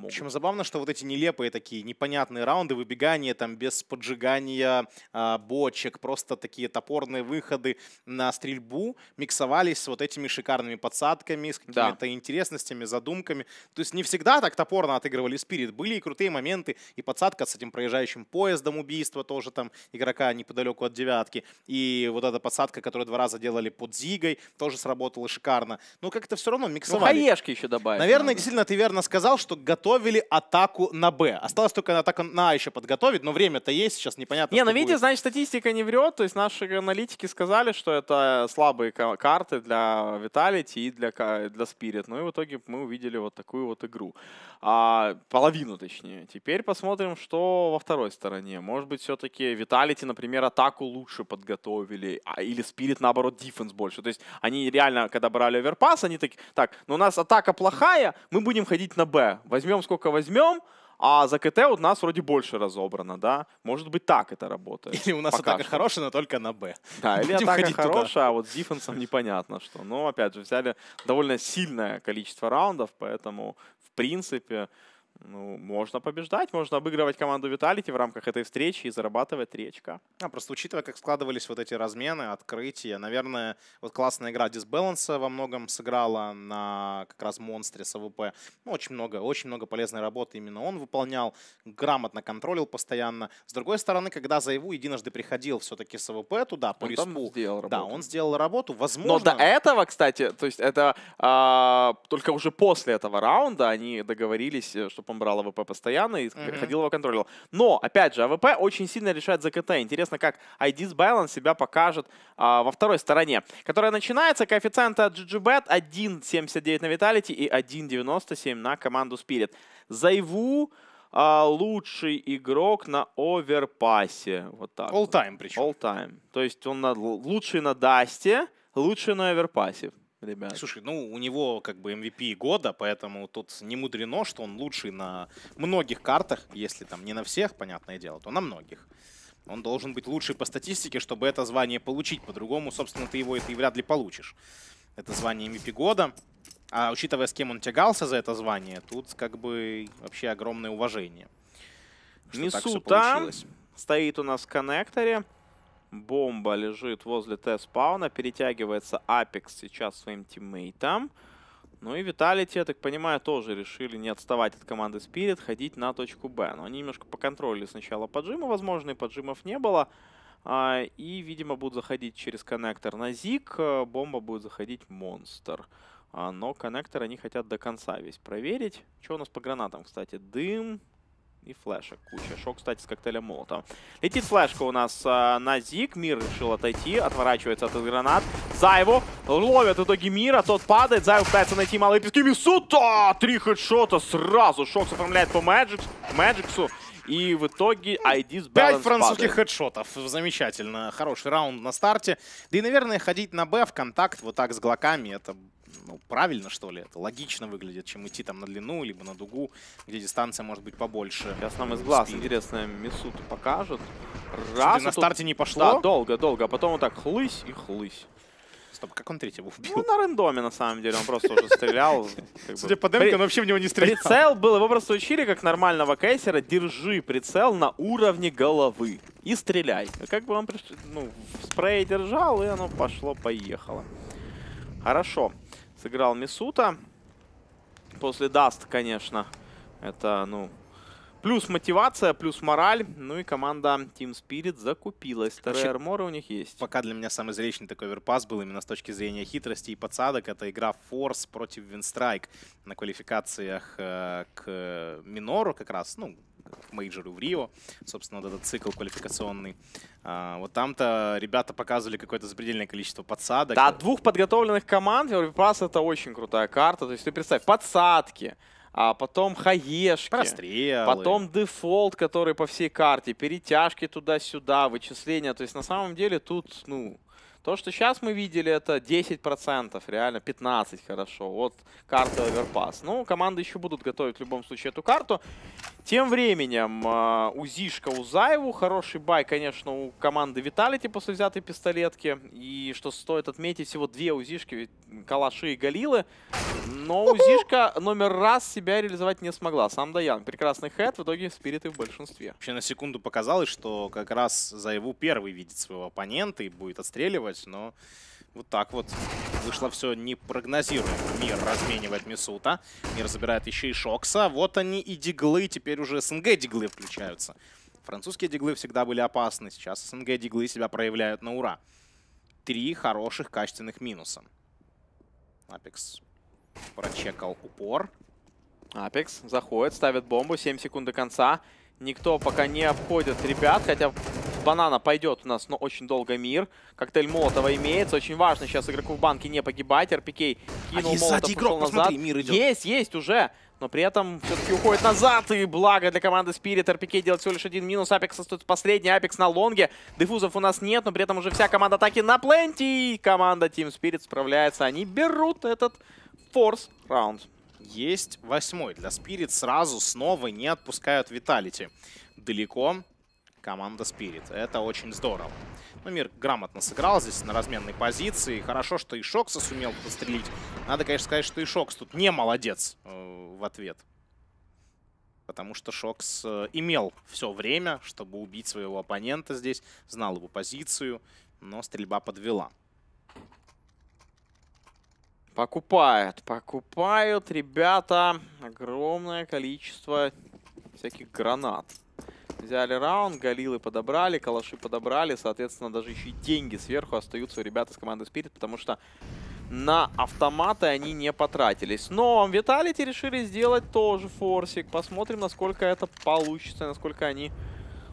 Могут. Причем забавно, что вот эти нелепые такие непонятные раунды, выбегания там без поджигания а, бочек, просто такие топорные выходы на стрельбу миксовались с вот этими шикарными подсадками, с Да. какими-то интересностями, задумками. То есть не всегда так топорно отыгрывали Спирит. Были и крутые моменты, и подсадка с этим проезжающим поездом убийства тоже там игрока неподалеку от девятки. И вот эта подсадка, которую два раза делали под Зигой, тоже сработала шикарно. Но как-то все равно Ну, миксовали. хаешки еще добавить. Наверное, надо. действительно, ты верно сказал, что готовили атаку на Б. Осталось только атаку на А еще подготовить, но время-то есть, сейчас непонятно, Не, что ну видите, будет. значит, статистика не врет. То есть наши аналитики сказали, что это слабые ка- карты для Vitality и для, для Spirit. Ну и в итоге мы увидели вот такую вот игру. А, половину, точнее. Теперь посмотрим, что во второй стороне. Может быть, все-таки Vitality, например, атаку лучше подготовили, а, или Spirit, наоборот, дефенс больше. То есть они реально, когда брали оверпас, они такие, так, ну у нас атака плохая, мы будем ходить на Б. Возьмем сколько возьмем, а за КТ у нас вроде больше разобрано, да? Может быть, так это работает. Или у нас Пока атака что. хорошая, но только на Б. Да, или Будем атака ходить туда. хорошая, а вот с дефенсом непонятно что. Но, опять же, взяли довольно сильное количество раундов, поэтому, в принципе, ну, можно побеждать, можно обыгрывать команду Vitality в рамках этой встречи и зарабатывать речка. А, просто учитывая, как складывались вот эти размены, открытия, наверное, вот классная игра Дисбаланса во многом сыграла на как раз монстре с АВП. Ну, очень много, очень много полезной работы именно он выполнял, грамотно контролил постоянно. С другой стороны, когда Зайву единожды приходил все-таки с АВП туда, по Он респу, сделал да, работу. он сделал работу, возможно... Но до этого, кстати, то есть это а, только уже после этого раунда они договорились, чтобы он брал АВП постоянно и Мгм. ходил его контролировал. Но, опять же, АВП очень сильно решает за КТ. Интересно, как iDISBALANCE себя покажет а, во второй стороне, которая начинается коэффициента GGBet 1.79 на Vitality и 1.97 на команду Spirit. Зайву а, лучший игрок на оверпасе. Вот так. All вот. time причем. All time. То есть он на, лучший на Дасте, лучший на оверпасе, ребят. Слушай, ну у него как бы MVP года, поэтому тут не мудрено, что он лучший на многих картах, если там не на всех, понятное дело, то на многих. Он должен быть лучший по статистике, чтобы это звание получить. По-другому, собственно, ты его это и вряд ли получишь. Это звание MVP года. А учитывая, с кем он тягался за это звание, тут как бы вообще огромное уважение. Получилось. стоит у нас в коннекторе. Бомба лежит возле Т-спауна. Перетягивается Апекс сейчас своим тиммейтом. Ну и Виталити, я так понимаю, тоже решили не отставать от команды Spirit, ходить на точку Б. Но они немножко поконтролили сначала поджимы, возможно, и поджимов не было. А, и, видимо, будут заходить через коннектор на Зик. А, бомба будет заходить Монстр. А, но коннектор они хотят до конца весь проверить. Что у нас по гранатам, кстати? Дым, и флешек куча. Шок, кстати, с коктейлем молота. Летит флешка у нас а, на Зик. Мир решил отойти. Отворачивается от гранат. Зайву ловят в итоге Мира. Тот падает. Зайву пытается найти малые пески. Мисута! Три хедшота сразу. Шок оформляет по Мэджикс, Мэджиксу. И в итоге ID с Пять французских падает. хедшотов. Замечательно. Хороший раунд на старте. Да и, наверное, ходить на Б в контакт вот так с глоками, это ну, правильно, что ли, это логично выглядит, чем идти там на длину, либо на дугу, где дистанция может быть побольше. Сейчас нам из глаз, Спирит. интересно, Мисуту покажут. Раз, на старте не пошло? Да, долго, долго, а потом вот так хлысь и хлысь. Стоп, как он третьего убил? Ну, на рандоме, на самом деле, он просто уже стрелял. Судя по демке, он вообще в него не стрелял. Прицел был, его просто учили как нормального кээсера, держи прицел на уровне головы и стреляй. Как бы он ну, спрей держал, и оно пошло-поехало. Хорошо сыграл Мисута. После Dust, конечно, это, ну, плюс мотивация, плюс мораль. Ну и команда Team Spirit закупилась. Вторые арморы у них есть. Пока для меня самый зрелищный такой оверпас был именно с точки зрения хитрости и подсадок. Это игра Force против Винстрайк на квалификациях э, к Минору как раз. Ну, к мейджору в Рио, собственно, вот этот цикл квалификационный. А, вот там-то ребята показывали какое-то запредельное количество подсадок. Да, от двух подготовленных команд Европас это очень крутая карта. То есть ты представь, подсадки, а потом хаешки, Прострелы. потом дефолт, который по всей карте, перетяжки туда-сюда, вычисления. То есть на самом деле тут, ну, то, что сейчас мы видели, это 10%, реально 15% хорошо. Вот карта Overpass. Ну, команды еще будут готовить в любом случае эту карту. Тем временем э, УЗИшка у Зайву. Хороший buy, конечно, у команды Vitality после взятой пистолетки. И что стоит отметить, всего две УЗИшки, Калаши и Галилы. Но УЗИшка номер раз себя реализовать не смогла. Сам Даян. Прекрасный хэт, в итоге спириты в большинстве. Вообще на секунду показалось, что как раз Заеву первый видит своего оппонента и будет отстреливать но вот так вот вышло все непрогнозируемо. Мир разменивает Мисута. Мир забирает еще и Шокса. Вот они и диглы, теперь уже СНГ диглы включаются. Французские диглы всегда были опасны. Сейчас СНГ диглы себя проявляют на ура. Три хороших качественных минуса. Апекс прочекал упор. Апекс заходит, ставит бомбу. 7 секунд до конца. Никто пока не обходит ребят, хотя банана пойдет у нас, но очень долго мир. Коктейль Молотова имеется. Очень важно сейчас игроку в банке не погибать. РПК кинул а Молотов, игрок, назад. мир идет. Есть, есть уже. Но при этом все-таки уходит назад. И благо для команды Spirit. РПК делает всего лишь один минус. Апекс остается последний. Апекс на лонге. Дефузов у нас нет, но при этом уже вся команда атаки на пленти. Команда Team Spirit справляется. Они берут этот форс раунд. Есть восьмой. Для Spirit сразу снова не отпускают Виталити. Далеко команда Spirit. Это очень здорово. Ну, Мир грамотно сыграл здесь на разменной позиции. Хорошо, что и Шокса сумел пострелить. Надо, конечно, сказать, что и Шокс тут не молодец э, в ответ. Потому что Шокс э, имел все время, чтобы убить своего оппонента здесь. Знал его позицию, но стрельба подвела. Покупают, покупают, ребята, огромное количество всяких гранат. Взяли раунд, галилы подобрали, калаши подобрали. Соответственно, даже еще и деньги сверху остаются у ребят из команды Spirit, потому что на автоматы они не потратились. Но Виталити решили сделать тоже форсик. Посмотрим, насколько это получится, насколько они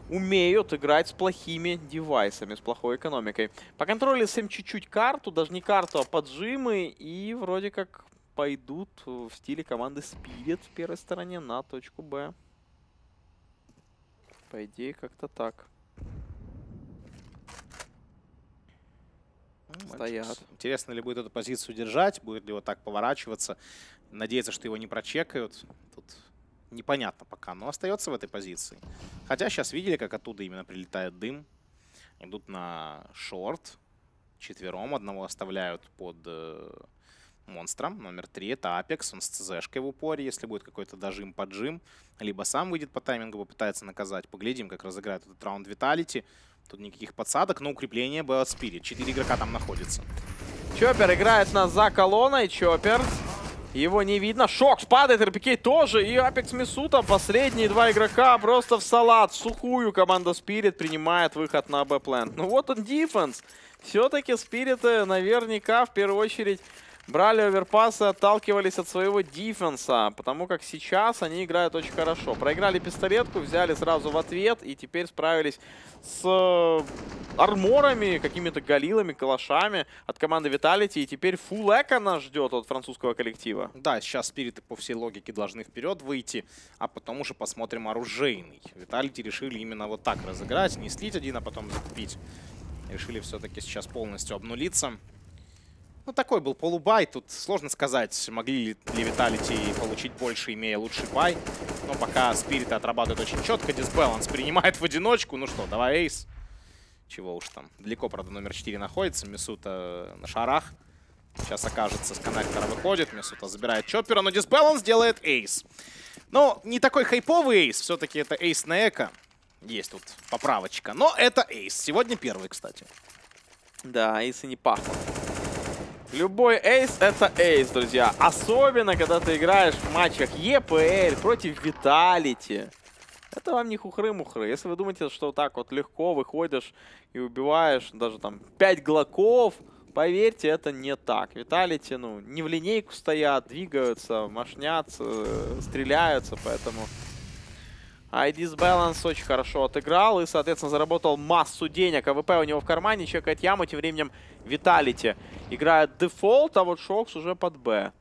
умеют играть с плохими девайсами, с плохой экономикой. По контролю им чуть-чуть карту, даже не карту, а поджимы. И вроде как пойдут в стиле команды Spirit в первой стороне на точку Б. По идее, как-то так. Ну, Стоят. Интересно ли будет эту позицию держать, будет ли вот так поворачиваться. Надеяться, что его не прочекают. Тут непонятно пока, но остается в этой позиции. Хотя сейчас видели, как оттуда именно прилетает дым. Идут на шорт. Четвером одного оставляют под монстром. Номер три это Апекс. Он с ЦЗшкой в упоре, если будет какой-то дожим-поджим. Либо сам выйдет по таймингу, попытается наказать. Поглядим, как разыграет этот раунд Виталити. Тут никаких подсадок, но укрепление от Спирит. Четыре игрока там находится. Чоппер играет нас за колонной. Чоппер. Его не видно. Шок падает, РПК тоже. И Апекс Мисута, последние два игрока просто в салат. Сухую команда Спирит принимает выход на Б-плент. Ну вот он дефенс. Все-таки Спириты наверняка в первую очередь брали оверпасы, отталкивались от своего дефенса, потому как сейчас они играют очень хорошо. Проиграли пистолетку, взяли сразу в ответ и теперь справились с э, арморами, какими-то галилами, калашами от команды Vitality. И теперь фул эко нас ждет от французского коллектива. Да, сейчас спириты по всей логике должны вперед выйти, а потом уже посмотрим оружейный. Vitality решили именно вот так разыграть, не слить один, а потом закупить. Решили все-таки сейчас полностью обнулиться. Ну, такой был полубай. Тут сложно сказать, могли ли Виталити получить больше, имея лучший бай. Но пока спириты отрабатывают очень четко. Дисбаланс принимает в одиночку. Ну что, давай эйс. Чего уж там. Далеко, правда, номер 4 находится. Мисута на шарах. Сейчас окажется, с коннектора выходит. Мисута забирает чоппера, но дисбаланс делает эйс. Ну, не такой хайповый ace. Все-таки это ace на eco. Есть тут поправочка. Но это ace. Сегодня первый, кстати. Да, эйсы не пахнут. Любой ace — это ace, друзья. Особенно, когда ты играешь в матчах EPL против Vitality. Это вам не хухры-мухры. Если вы думаете, что так вот легко выходишь и убиваешь даже там 5 глоков, поверьте, это не так. Vitality, ну, не в линейку стоят, двигаются, мошнятся, стреляются, поэтому... iDISBALANCE очень хорошо отыграл и, соответственно, заработал массу денег. АВП у него в кармане, чекает яму, тем временем Vitality играет дефолт, а вот Шокс уже под Б.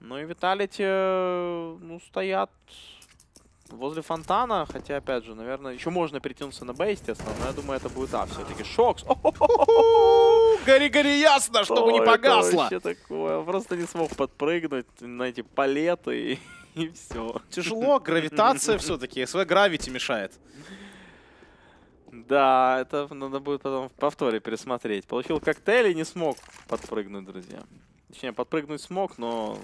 Ну и Vitality, ну, стоят возле фонтана, хотя, опять же, наверное, еще можно перетянуться на Б, естественно, но я думаю, это будет А все-таки. Шокс! Гори-гори ясно, чтобы не погасло! Это такое? Просто не смог подпрыгнуть на эти палеты и все. Тяжело, гравитация все-таки, СВ гравити мешает. Да, это надо будет потом в повторе пересмотреть. Получил коктейль и не смог подпрыгнуть, друзья. Точнее, подпрыгнуть смог, но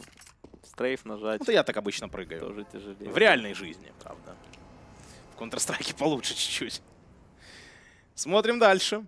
стрейф нажать... Это я так обычно прыгаю. Тоже тяжелее. В реальной жизни, правда. В Counter-Strike получше чуть-чуть. Смотрим дальше.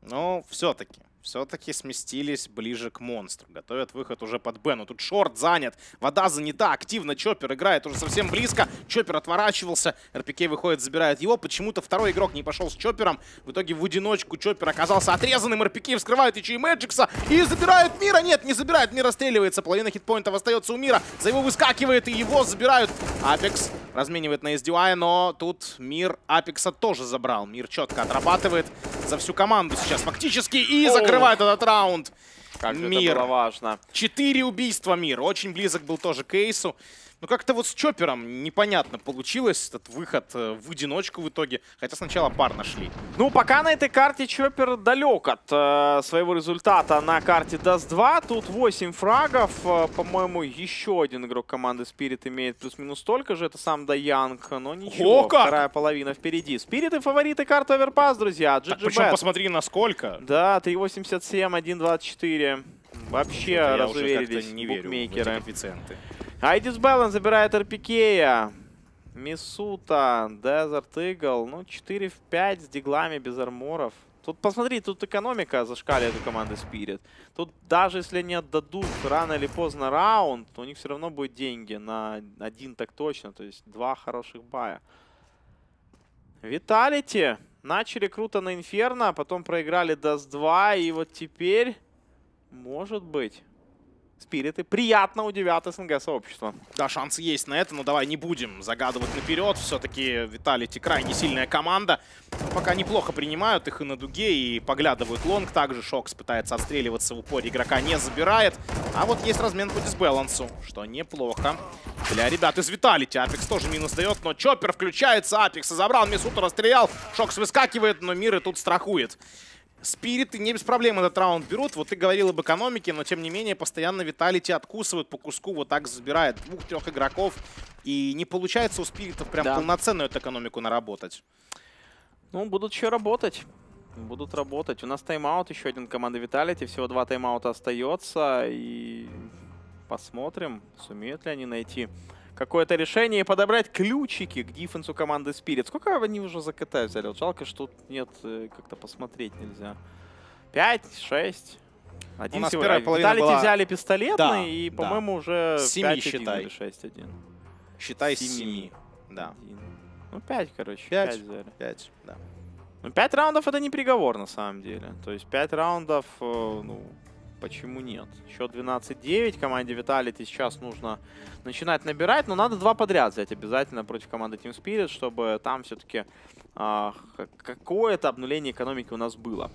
Но все-таки все-таки сместились ближе к монстру. Готовят выход уже под Б. Но тут шорт занят. Вода занята. Активно Чоппер играет уже совсем близко. Чоппер отворачивался. РПК выходит, забирает его. Почему-то второй игрок не пошел с Чоппером. В итоге в одиночку Чоппер оказался отрезанным. РПК вскрывает еще и Мэджикса. И забирают Мира. Нет, не забирает. Мир расстреливается. Половина хитпоинтов остается у Мира. За его выскакивает и его забирают. Апекс разменивает на SDY, но тут Мир Апекса тоже забрал. Мир четко отрабатывает за всю команду сейчас фактически и закрывает этот раунд. Как Мир. это было важно. Четыре убийства Мир. Очень близок был тоже к Эйсу. Ну, как-то вот с Чоппером непонятно получилось этот выход э, в одиночку в итоге. Хотя сначала пар нашли. Ну, пока на этой карте Чоппер далек от э, своего результата на карте Dust 2. Тут 8 фрагов. Э, По-моему, еще один игрок команды Spirit имеет плюс-минус столько же. Это сам Даянг. Но ничего, О, как! вторая половина впереди. Спириты фавориты карты Оверпас, друзья. Так, GG причем Bet. посмотри, насколько. Да, 3.87, 1.24. Вообще разуверились не верю в эти букмекеры. коэффициенты. Айдис Балан забирает РПК. Мисута, Desert Eagle. Ну, 4 в 5 с диглами без арморов. Тут, посмотри, тут экономика зашкаливает у команды Spirit. Тут даже если они отдадут рано или поздно раунд, то у них все равно будет деньги на один так точно. То есть два хороших бая. Виталити. Начали круто на Инферно, а потом проиграли Dust 2. И вот теперь, может быть, Спириты приятно удивят СНГ сообщество. Да, шансы есть на это, но давай не будем загадывать наперед. Все-таки Виталити крайне сильная команда. Пока неплохо принимают их и на дуге, и поглядывают лонг. Также Шокс пытается отстреливаться в упоре, игрока не забирает. А вот есть размен по дисбалансу, что неплохо. Для ребят из Виталити Апекс тоже минус дает, но Чоппер включается, Апекса забрал, Мисута расстрелял, Шокс выскакивает, но Мир и тут страхует. Спириты не без проблем этот раунд берут. Вот ты говорил об экономике, но тем не менее постоянно Виталити откусывают по куску, вот так забирает двух-трех игроков. И не получается у Спиритов прям Да. полноценную эту экономику наработать. Ну, будут еще работать. Будут работать. У нас тайм-аут еще один команда Виталити. Всего два тайм-аута остается. И посмотрим, сумеют ли они найти какое-то решение и подобрать ключики к дефенсу команды Spirit. Сколько они уже за КТ взяли? Вот жалко, что тут нет, э, как-то посмотреть нельзя. Пять, шесть. Один У нас всего. первая половина Виталити была- взяли пистолетный, Да, и, да. по-моему, уже С семи 5-1 считай. или 6-1. Считай Семи. 7. Да. Один. Ну, 5, короче. Пять. 5 взяли. 5, да. Ну, 5 раундов это не приговор, на самом деле. То есть 5 раундов, э, ну, почему нет? Счет 12-9, команде Vitality сейчас нужно начинать набирать, но надо два подряд взять обязательно против команды Team Spirit, чтобы там все-таки какое-то обнуление экономики у нас было.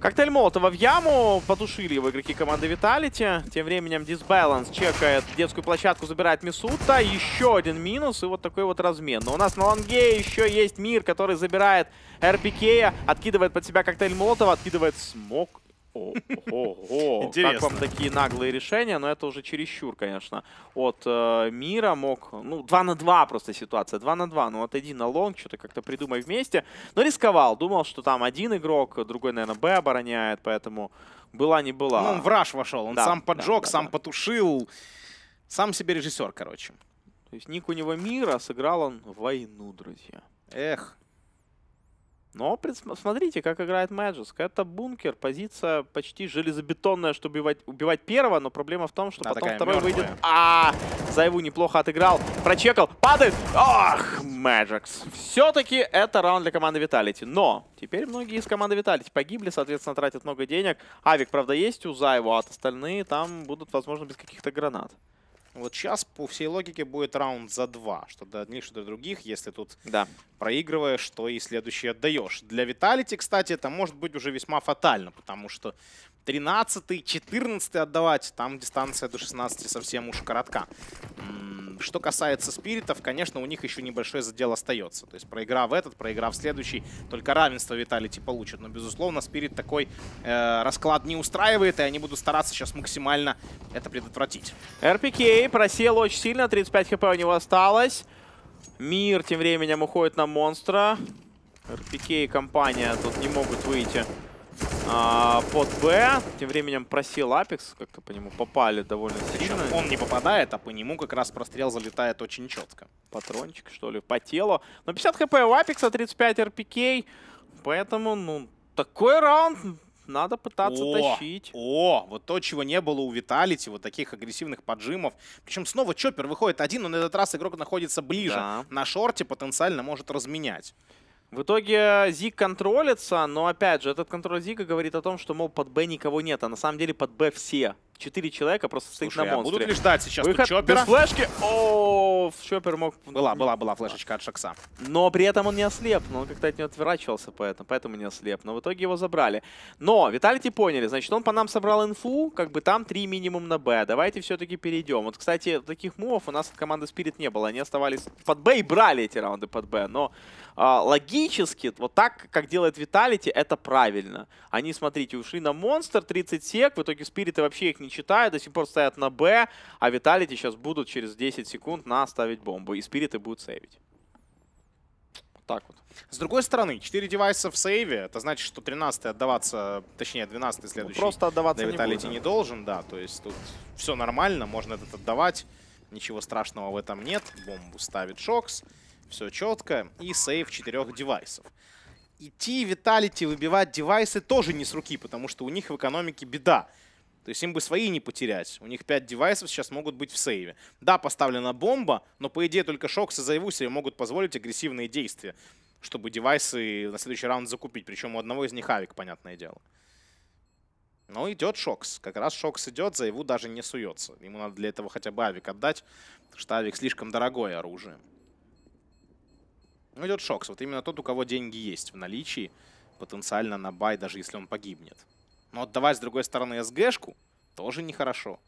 Коктейль Молотова в яму. Потушили его игроки команды Vitality. Тем временем Disbalance чекает детскую площадку, забирает Мисута. Еще один минус и вот такой вот размен. Но у нас на лонге еще есть Мир, который забирает РПК, откидывает под себя коктейль Молотова, откидывает смог. Ого, как вам такие наглые решения, но это уже чересчур, конечно. От э, Мира мог, ну, 2 на 2 просто ситуация, 2 на 2, ну, отойди на лонг, что-то как-то придумай вместе. Но рисковал, думал, что там один игрок, другой, наверное, Б обороняет, поэтому была не была. Ну, он в раш вошел. Он Да, сам да, поджег, да, сам да. потушил. Сам себе режиссер, короче. То есть ник у него Мира, сыграл он войну, друзья. Эх. Но смотрите, как играет Magic. Это бункер, позиция почти железобетонная, чтобы убивать, убивать первого, но проблема в том, что Да, потом второй мёртвая. выйдет. А, Зайву неплохо отыграл, прочекал, падает. Ах, Magix. Все-таки это раунд для команды Vitality. Но теперь многие из команды Vitality погибли, соответственно, тратят много денег. Авик, правда, есть у Зайву, а от остальные там будут, возможно, без каких-то гранат. Вот сейчас по всей логике будет раунд за два. Что до одних, что до других. Если тут Да. проигрываешь, то и следующий отдаешь. Для Виталити, кстати, это может быть уже весьма фатально, потому что 13 14 отдавать, там дистанция до 16 совсем уж коротка. Что касается спиритов, конечно, у них еще небольшой задел остается. То есть проиграв этот, проиграв следующий, только равенство Виталити получат. Но, безусловно, спирит такой э, расклад не устраивает, и они будут стараться сейчас максимально это предотвратить. РПК просел очень сильно, 35 хп у него осталось. Мир тем временем уходит на монстра. РПК и компания тут не могут выйти а, под Б. Тем временем просел Апекс, как-то по нему попали довольно Причем сильно. он не попадает, а по нему как раз прострел залетает очень четко. Патрончик, что ли, по телу. Но 50 хп у Апекса, 35 РПК. Поэтому, ну, такой раунд надо пытаться О, тащить. О, вот то, чего не было у Виталити, вот таких агрессивных поджимов. Причем снова Чоппер выходит один, но на этот раз игрок находится ближе. Да. На шорте потенциально может разменять. В итоге Зиг контролится, но опять же, этот контроль Зига говорит о том, что, мол, под Б никого нет, а на самом деле под Б все. Четыре человека просто стоит Слушай, на а монстре. будут ли ждать сейчас тут Выход Чоппера? без флешки. О, Чоппер мог... Была, была, была флешечка от Шакса. Но при этом он не ослеп, но он как-то от него отворачивался поэтому, поэтому не ослеп. Но в итоге его забрали. Но Виталити поняли, значит, он по нам собрал инфу, как бы там три минимум на Б. Давайте все-таки перейдем. Вот, кстати, таких мувов у нас от команды Spirit не было. Они оставались под Б и брали эти раунды под Б. Но а, логически, вот так, как делает Виталити, это правильно. Они, смотрите, ушли на Монстр, 30 сек, в итоге Спириты вообще их не читают, до сих пор стоят на Б, а Виталити сейчас будут через 10 секунд на ставить бомбу, и Спириты будут сейвить. Так вот. С другой стороны, 4 девайса в сейве, это значит, что 13 отдаваться, точнее 12 Ну, следующий просто отдаваться до не Виталити будем. не должен, да, то есть тут все нормально, можно этот отдавать, ничего страшного в этом нет. Бомбу ставит Шокс, все четко, и сейв четырех девайсов. Идти Виталити выбивать девайсы тоже не с руки, потому что у них в экономике беда. То есть им бы свои не потерять. У них 5 девайсов сейчас могут быть в сейве. Да, поставлена бомба, но по идее только Шокс и Зайву могут позволить агрессивные действия, чтобы девайсы на следующий раунд закупить. Причем у одного из них авик, понятное дело. Но идет Шокс. Как раз Шокс идет, Зайву даже не суется. Ему надо для этого хотя бы авик отдать, потому что авик слишком дорогое оружие. Ну, идет Шокс. Вот именно тот, у кого деньги есть в наличии, потенциально на buy, даже если он погибнет. Но отдавать, с другой стороны, СГшку тоже нехорошо.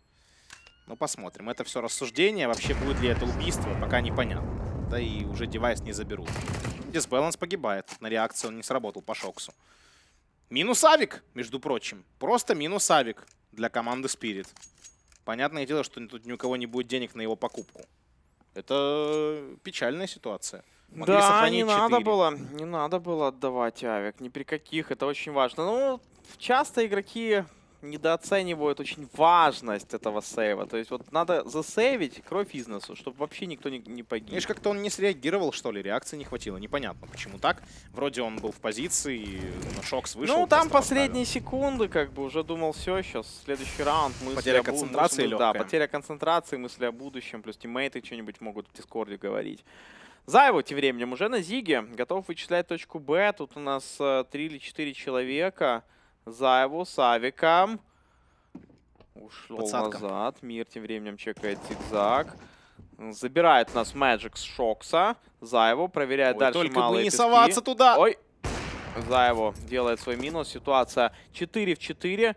Ну, посмотрим. Это все рассуждение. Вообще, будет ли это убийство, пока непонятно. Да и уже девайс не заберут. Дисбаланс погибает. На реакцию он не сработал по Шоксу. Минус авик, между прочим. Просто минус авик для команды Spirit. Понятное дело, что тут ни у кого не будет денег на его покупку. Это печальная ситуация. Могли Да, не надо четыре. было, не надо было отдавать авик, ни при каких, это очень важно. Ну, часто игроки недооценивают очень важность этого сейва. То есть вот надо засейвить кровь износу, чтобы вообще никто не, не погиб. Видишь, как-то он не среагировал, что ли, реакции не хватило. Непонятно, почему так. Вроде он был в позиции, но Шокс вышел. Ну, там последние секунды, как бы, уже думал, все, сейчас следующий раунд. Мысли Потеря о концентрации мысли- Да, легкая. потеря концентрации, мысли о будущем, плюс тиммейты что-нибудь могут в Дискорде говорить. Зайву тем временем уже на Зиге, готов вычислять точку Б. Тут у нас э, три или четыре человека. Зайву с Авиком. Ушел Подсадка. назад. Мир тем временем чекает зигзаг. Забирает у нас Мэджик с Шокса. Зайву проверяет Ой, дальше только малые не пески. соваться туда. Ой, Заево делает свой минус. Ситуация 4 в 4.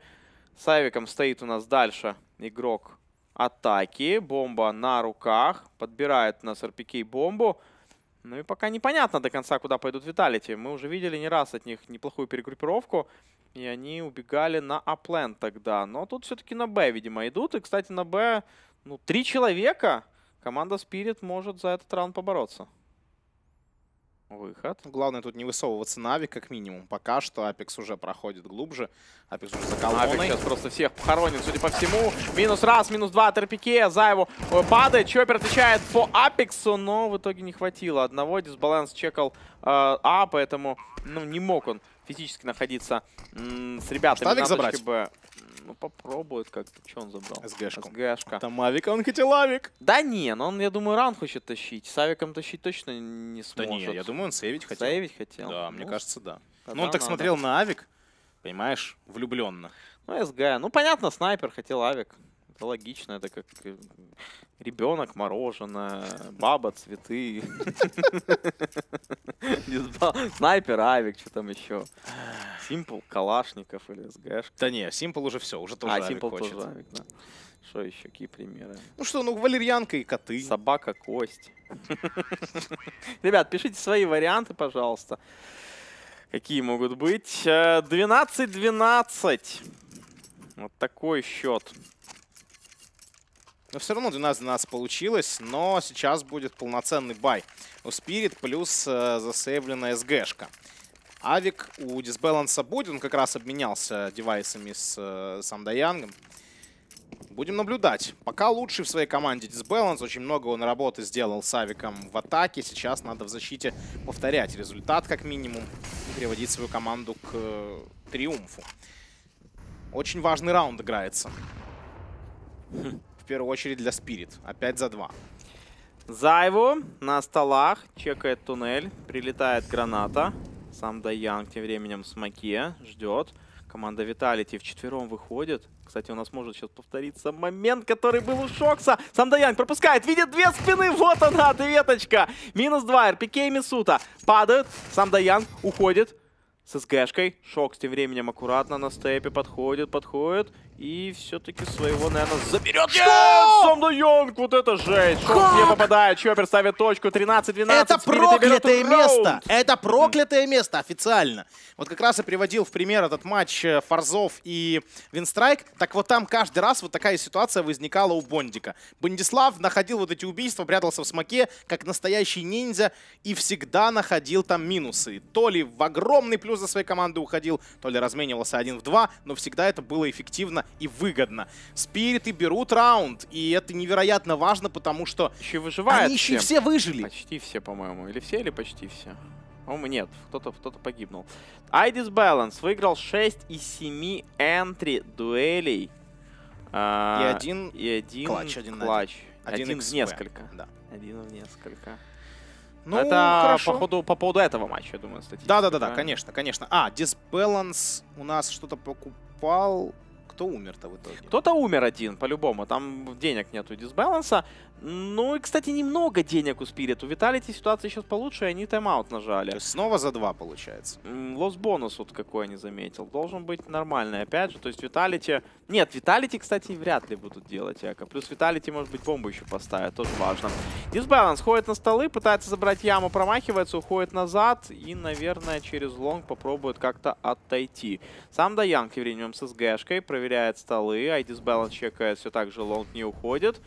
С Авиком стоит у нас дальше игрок атаки. Бомба на руках. Подбирает у нас РПК бомбу. Ну и пока непонятно до конца, куда пойдут Виталити. Мы уже видели не раз от них неплохую перегруппировку. И они убегали на Аплен тогда. Но тут все-таки на Б, видимо, идут. И, кстати, на Б, ну, три человека. Команда Spirit может за этот раунд побороться. Выход. Главное тут не высовываться на как минимум. Пока что Апекс уже проходит глубже. Апекс уже за Авик колонной. сейчас просто всех похоронит, судя по всему. Минус раз, минус два от РПК. Зайву э, падает. Чоппер отвечает по Апексу, но в итоге не хватило. Одного дисбаланс чекал э, А, поэтому ну, не мог он физически находиться с ребятами Штабик на забрать? Б. Ну, попробует как-то. Что он забрал? СГшку. СГшка. Там Авик, он хотел Авик. Да не, но он, я думаю, ран хочет тащить. С Авиком тащить точно не Да сможет. не, я думаю, он сейвить хотел. Сейвить хотел? Да, мне Ну, кажется, да. Ну, он так надо. смотрел на Авик, понимаешь, влюбленно. Ну, СГ. Ну, понятно, снайпер хотел авик. Это логично, это как э, ребенок, мороженое, баба, цветы. Снайпер, авик, что там еще? Симпл, Калашников или СГшка. Да не, Симпл уже все, уже тоже А, Авик Симпл тоже авик, да. Что еще, какие примеры? Ну что, ну валерьянка и коты. Собака, кость. Ребят, пишите свои варианты, пожалуйста. Какие могут быть? Э, 12-12. Вот такой счет. Но все равно 12-12 получилось, но сейчас будет полноценный бай. У Spirit плюс э, засейвленная СГшка. Авик у дисбаланса будет, он как раз обменялся девайсами с э, Самдаянгом. Будем наблюдать. Пока лучший в своей команде дисбаланс, очень много он работы сделал с Авиком в атаке. Сейчас надо в защите повторять результат как минимум и приводить свою команду к э, триумфу. Очень важный раунд играется. В первую очередь для Spirit. Опять за два. Зайву на столах, чекает туннель, прилетает граната. Сам Дайянг тем временем в смоке, ждет. Команда Виталити вчетвером выходит. Кстати, у нас может сейчас повториться момент, который был у Шокса. Сам Дайянг пропускает, видит две спины, вот она, ответочка. Минус два, РПК и Мисута падают. Сам Дайянг уходит с СГшкой. Шокс тем временем аккуратно на степе подходит, подходит. И все-таки своего, наверное, заберет. Что? Сам Дайянг, вот это жесть. Шокс не попадает, Чоппер ставит точку. 13-12. Это проклятое место! Это проклятое место официально. Вот как раз и приводил в пример этот матч э, Фарзов и Винстрайк. Так вот там каждый раз вот такая ситуация возникала у Бондика. Бондислав находил вот эти убийства, прятался в смоке, как настоящий ниндзя, и всегда находил там минусы. То ли в огромный плюс за своей команды уходил, то ли разменивался один в два, но всегда это было эффективно и выгодно. Спириты берут раунд, и это невероятно важно, потому что Еще и выживает они еще все выжили. Почти все, по-моему. Или все, или почти все. По-моему, нет. Кто-то кто погибнул. Айдис Баланс выиграл 6 из 7 энтри дуэлей. А, И один и один клатч, один клатч. Один Один, в несколько. Да. Один в несколько. Ну, Это хорошо. по, ходу, по поводу этого матча, я думаю, статистика. Да-да-да, конечно, конечно. А, Disbalance у нас что-то покупал. Кто умер-то в итоге? Кто-то умер один, по-любому. Там денег нету дисбаланса. Ну и, кстати, немного денег у Спирит. У Виталити ситуация сейчас получше, и они тайм-аут нажали. То есть снова за два получается. Loss bonus вот какой не заметил. Должен быть нормальный, опять же. То есть Виталити... Нет, Виталити, кстати, вряд ли будут делать эко. Плюс Виталити, может быть, бомбу еще поставят. Тоже важно. Дисбаланс ходит на столы, пытается забрать яму, промахивается, уходит назад. И, наверное, через лонг попробует как-то отойти. Сам Даян тем временем с СГшкой проверяет столы. Айдисбаланс чекает, все так же лонг не уходит.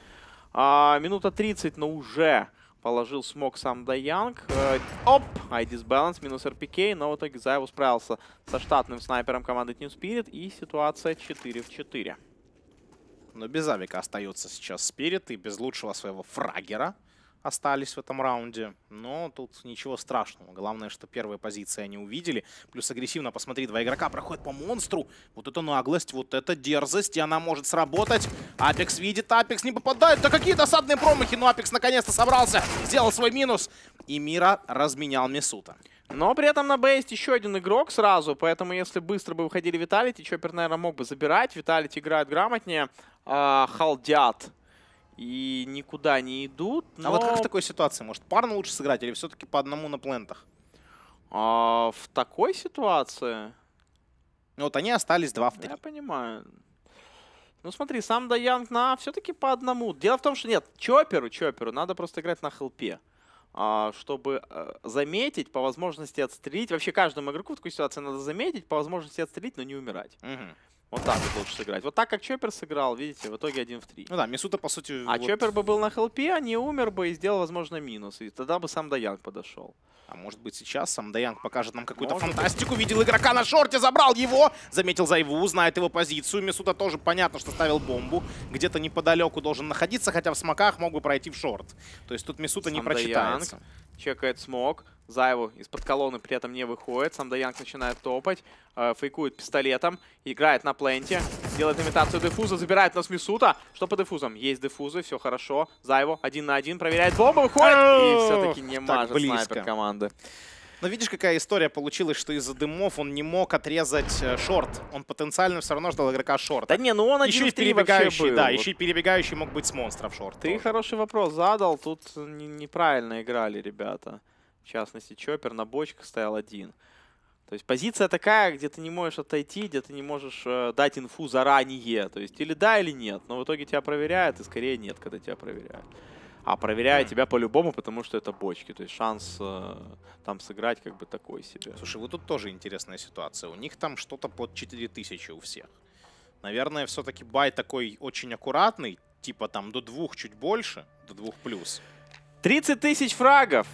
А, минута 30, но уже Положил смог сам Даянг. Э, оп! Айдисбаланс минус РПК. Но в итоге Зайву справился со штатным снайпером команды Team Spirit. И ситуация 4 в 4. Но без авика остается сейчас Спирит и без лучшего своего фрагера остались в этом раунде. Но тут ничего страшного. Главное, что первые позиции они увидели. Плюс агрессивно, посмотри, два игрока проходят по монстру. Вот это наглость, вот это дерзость, и она может сработать. Апекс видит, Апекс не попадает. Да какие досадные промахи, но Апекс наконец-то собрался, сделал свой минус. И Мира разменял Месута. Но при этом на Б есть еще один игрок сразу, поэтому если быстро бы выходили Виталити, Чоппер, наверное, мог бы забирать. Виталити играет грамотнее. А, халдят и никуда не идут. Но... А вот как в такой ситуации? Может, парно лучше сыграть или все-таки по одному на плентах? А, в такой ситуации... Ну вот они остались 2 в 3. Я понимаю. Ну смотри, сам Даянг на все-таки по одному. Дело в том, что нет, Чоперу, Чоперу надо просто играть на хелпе. А, чтобы э, заметить, по возможности отстрелить. Вообще каждому игроку в такой ситуации надо заметить, по возможности отстрелить, но не умирать. Угу. Вот так вот лучше сыграть. Вот так, как Чоппер сыграл, видите, в итоге 1 в 3. Ну да, Мисута, по сути... А вот... Чоппер бы был на хелпе, а не умер бы и сделал, возможно, минус. И тогда бы сам Даянг подошел. А может быть сейчас сам Даянг покажет нам какую-то фантастику. Быть. Видел игрока на шорте, забрал его. Заметил Зайву, знает его позицию. Мисута тоже понятно, что ставил бомбу. Где-то неподалеку должен находиться, хотя в смоках мог бы пройти в шорт. То есть тут Мисута сам не прочитается. Даянг чекает смог. Зайву из-под колонны при этом не выходит. Сам Даянг начинает топать. Э, фейкует пистолетом. Играет на пленте. Делает имитацию дефуза. Забирает нас Мисута. Что по дефузам? Есть дефузы, все хорошо. Зайву один на один. Проверяет бомбу, выходит. И все-таки не мажет снайпер команды. Но видишь, какая история получилась, что из-за дымов он не мог отрезать э, шорт. Он потенциально все равно ждал игрока шорта. Да не, ну он еще и перебегающий, да, еще и перебегающий мог быть с монстров шорт. Ты тоже. хороший вопрос задал, тут неправильно играли ребята. В частности, Чоппер на бочках стоял один. То есть позиция такая, где ты не можешь отойти, где ты не можешь э, дать инфу заранее. То есть или да, или нет. Но в итоге тебя проверяют, и скорее нет, когда тебя проверяют а проверяют тебя по-любому, потому что это бочки. То есть шанс э, там сыграть как бы такой себе. Слушай, вот тут тоже интересная ситуация. У них там что-то под 4000 у всех. Наверное, все-таки бай такой очень аккуратный, типа там до двух чуть больше, до двух плюс. 30 тысяч фрагов!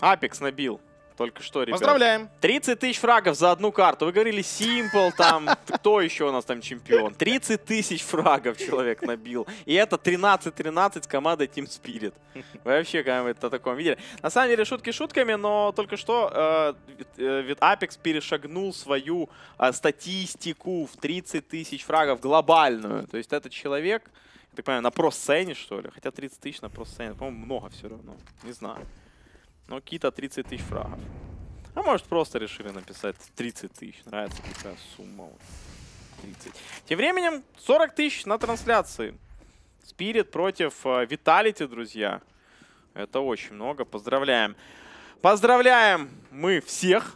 Апекс набил. Только что, ребят. Поздравляем. 30 тысяч фрагов за одну карту. Вы говорили Simple, там, кто еще у нас там чемпион? 30 тысяч фрагов человек набил. И это 13-13 с командой Team Spirit. Вы вообще когда-нибудь о таком видели? На самом деле, шутки шутками, но только что э, э, Apex перешагнул свою э, статистику в 30 тысяч фрагов глобальную. То есть этот человек, я так понимаю, на про-сцене, что ли? Хотя 30 тысяч на про-сцене, по-моему, много все равно. Не знаю. Но Кита 30 тысяч фрагов. А может просто решили написать 30 тысяч. Нравится такая сумма. 30. Тем временем 40 тысяч на трансляции. Спирит против Виталити, друзья. Это очень много. Поздравляем. Поздравляем мы всех.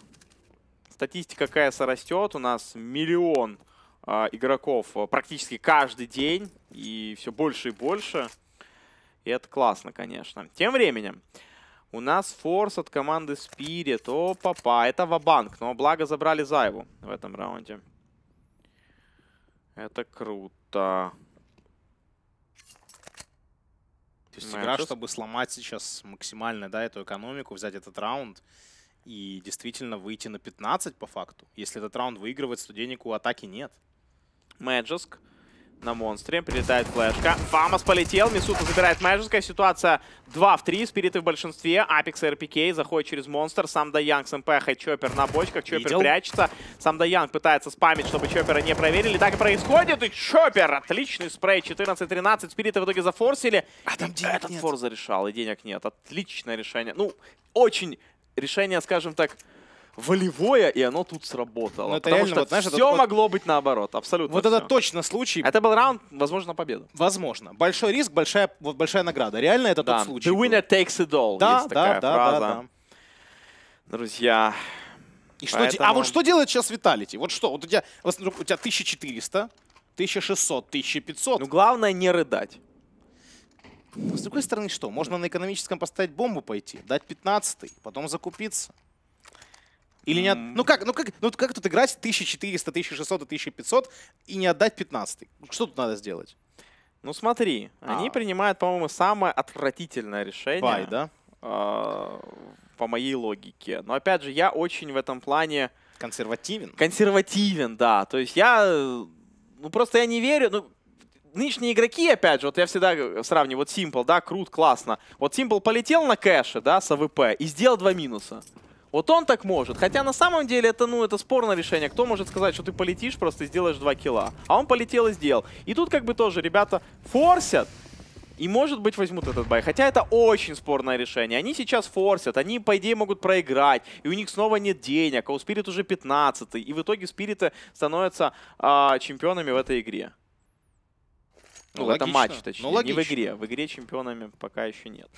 Статистика КС растет. У нас миллион э, игроков практически каждый день. И все больше и больше. И это классно, конечно. Тем временем. У нас форс от команды Spirit. О, папа, это вабанк. Но благо забрали Зайву в этом раунде. Это круто. То есть игра, чтобы сломать сейчас максимально да, эту экономику, взять этот раунд и действительно выйти на 15 по факту. Если этот раунд выигрывает, то денег у атаки нет. Мэджиск на монстре. Прилетает флешка. Фамас полетел. Мисута забирает Мэджиска. Ситуация 2 в 3. Спириты в большинстве. Апекс и РПК заходит через монстр. Сам Даянг с МП Чоппер на бочках. Чоппер Видел? прячется. Сам Даянг пытается спамить, чтобы Чоппера не проверили. Так и происходит. И Чоппер. Отличный спрей. 14-13. Спириты в итоге зафорсили. А там денег Этот нет. форс зарешал. И денег нет. Отличное решение. Ну, очень решение, скажем так, волевое, и оно тут сработало. Ну, это потому реально, что вот, знаешь, все это, могло быть наоборот, абсолютно Вот все. это точно случай. Это был раунд, возможно, победа. Возможно. Большой риск, большая, вот большая награда. Реально это да. тот случай. The winner takes it all. Да, Есть да, такая да, фраза. да, да. Друзья, и что, Поэтому... А вот что делает сейчас Виталити? Вот что? Вот у тебя, у тебя 1400, 1600, 1500. Ну, главное не рыдать. С другой стороны, что? Можно на экономическом поставить бомбу пойти, дать 15 потом закупиться. Или не... Mm. Ну как, ну как, ну как тут играть 1400, 1600 и 1500 и не отдать 15 Что тут надо сделать? Ну смотри, А. они принимают, по-моему, самое отвратительное решение. Бай, да? а, по моей логике. Но опять же, я очень в этом плане Консервативен. консервативен, да. То есть я, э, ну просто я не верю, ну, нынешние игроки, опять же, вот я всегда сравниваю, вот Simple, да, крут, классно. Вот Simple полетел на кэше, да, с АВП и сделал два минуса. Вот он так может. Хотя на самом деле это, ну, это спорное решение. Кто может сказать, что ты полетишь просто и сделаешь два килла? А он полетел и сделал. И тут как бы тоже ребята форсят, и, может быть, возьмут этот buy. Хотя это очень спорное решение. Они сейчас форсят, они, по идее, могут проиграть. И у них снова нет денег, а у Спирит уже 15 И в итоге Спириты становятся а, чемпионами в этой игре. Ну, Ну, в этом логично. матче, точнее. Ну, не в игре. В игре чемпионами пока еще нет.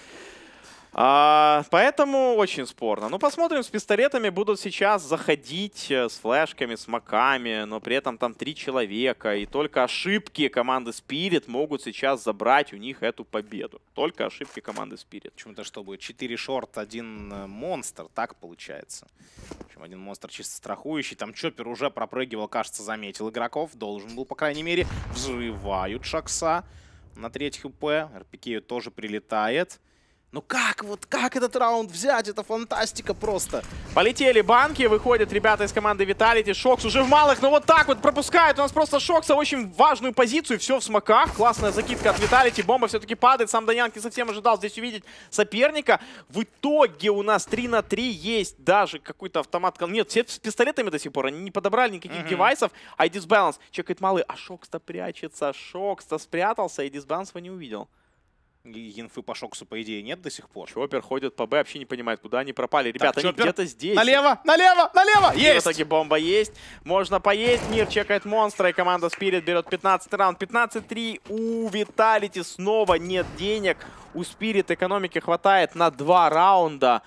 А, поэтому очень спорно. Ну, посмотрим, с пистолетами будут сейчас заходить э, с флешками, с маками, но при этом там три человека, и только ошибки команды Spirit могут сейчас забрать у них эту победу. Только ошибки команды Spirit. Почему-то что будет? 4 шорт, один э, монстр. Так получается. В один монстр чисто страхующий. Там Чоппер уже пропрыгивал, кажется, заметил игроков. Должен был, по крайней мере. Взрывают Шакса на треть хп. РПК тоже прилетает. Ну как вот, как этот раунд взять? Это фантастика просто. Полетели банки, выходят ребята из команды Vitality. Шокс уже в малых, но вот так вот пропускает. У нас просто Шокса очень важную позицию. Все в смоках. Классная закидка от Vitality. Бомба все-таки падает. Сам Данян не совсем ожидал здесь увидеть соперника. В итоге у нас 3 на 3 есть даже какой-то автомат. Нет, все с пистолетами до сих пор. Они не подобрали никаких Мгм. девайсов. А Дисбаланс чекает малый. А Шокс-то прячется. Шокс-то спрятался, и Дисбаланс его не увидел. И инфы по Шоксу, по идее, нет до сих пор. Чоппер ходит по Б, вообще не понимает, куда они пропали. Ребята, они где-то здесь. Налево, налево, налево! И Есть! в итоге бомба есть. Можно поесть. Мир чекает монстра. И команда Spirit берет 15 раунд. 15-3 у Виталити. Снова нет денег. У Spirit экономики хватает на два раунда.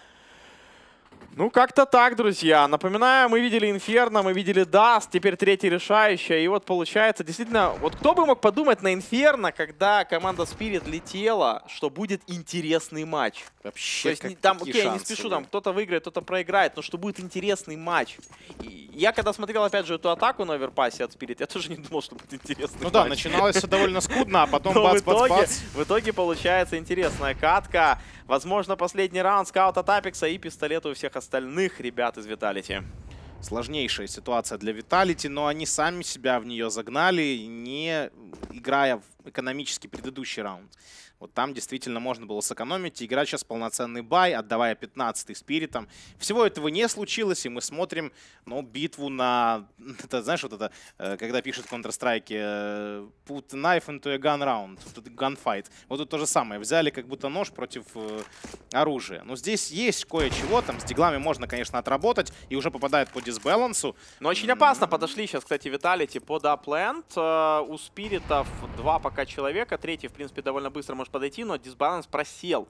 Ну, как-то так, друзья. Напоминаю, мы видели Инферно, мы видели Даст, теперь третий решающая. И вот получается, действительно, вот кто бы мог подумать на Инферно, когда команда Spirit летела, что будет интересный матч. Вообще, То есть как- там, окей, я не шансы спешу, были? там кто-то выиграет, кто-то проиграет, но что будет интересный матч. И я когда смотрел, опять же, эту атаку на оверпасе от Spirit, я тоже не думал, что будет интересный Ну да, матч. начиналось все довольно скудно, а потом Но в итоге, бац. в итоге получается интересная катка. Возможно, последний раунд скаут от Апекса и пистолета у всех остальных ребят из Виталити. Сложнейшая ситуация для Виталити, но они сами себя в нее загнали, не играя в экономически предыдущий раунд. Вот там действительно можно было сэкономить играть сейчас полноценный бай, отдавая 15-й спиритом. Всего этого не случилось, и мы смотрим ну, битву на... Это, знаешь, вот это, э, когда пишут в Counter-Strike э, put knife into a gun round, gunfight. Вот тут то же самое. Взяли как будто нож против э, оружия. Но здесь есть кое-чего, там с диглами можно, конечно, отработать, и уже попадает по дисбалансу. Но очень опасно подошли сейчас, кстати, Виталити под A plant. Э, У спиритов два пока человека. Третий, в принципе, довольно быстро может подойти, но дисбаланс просел.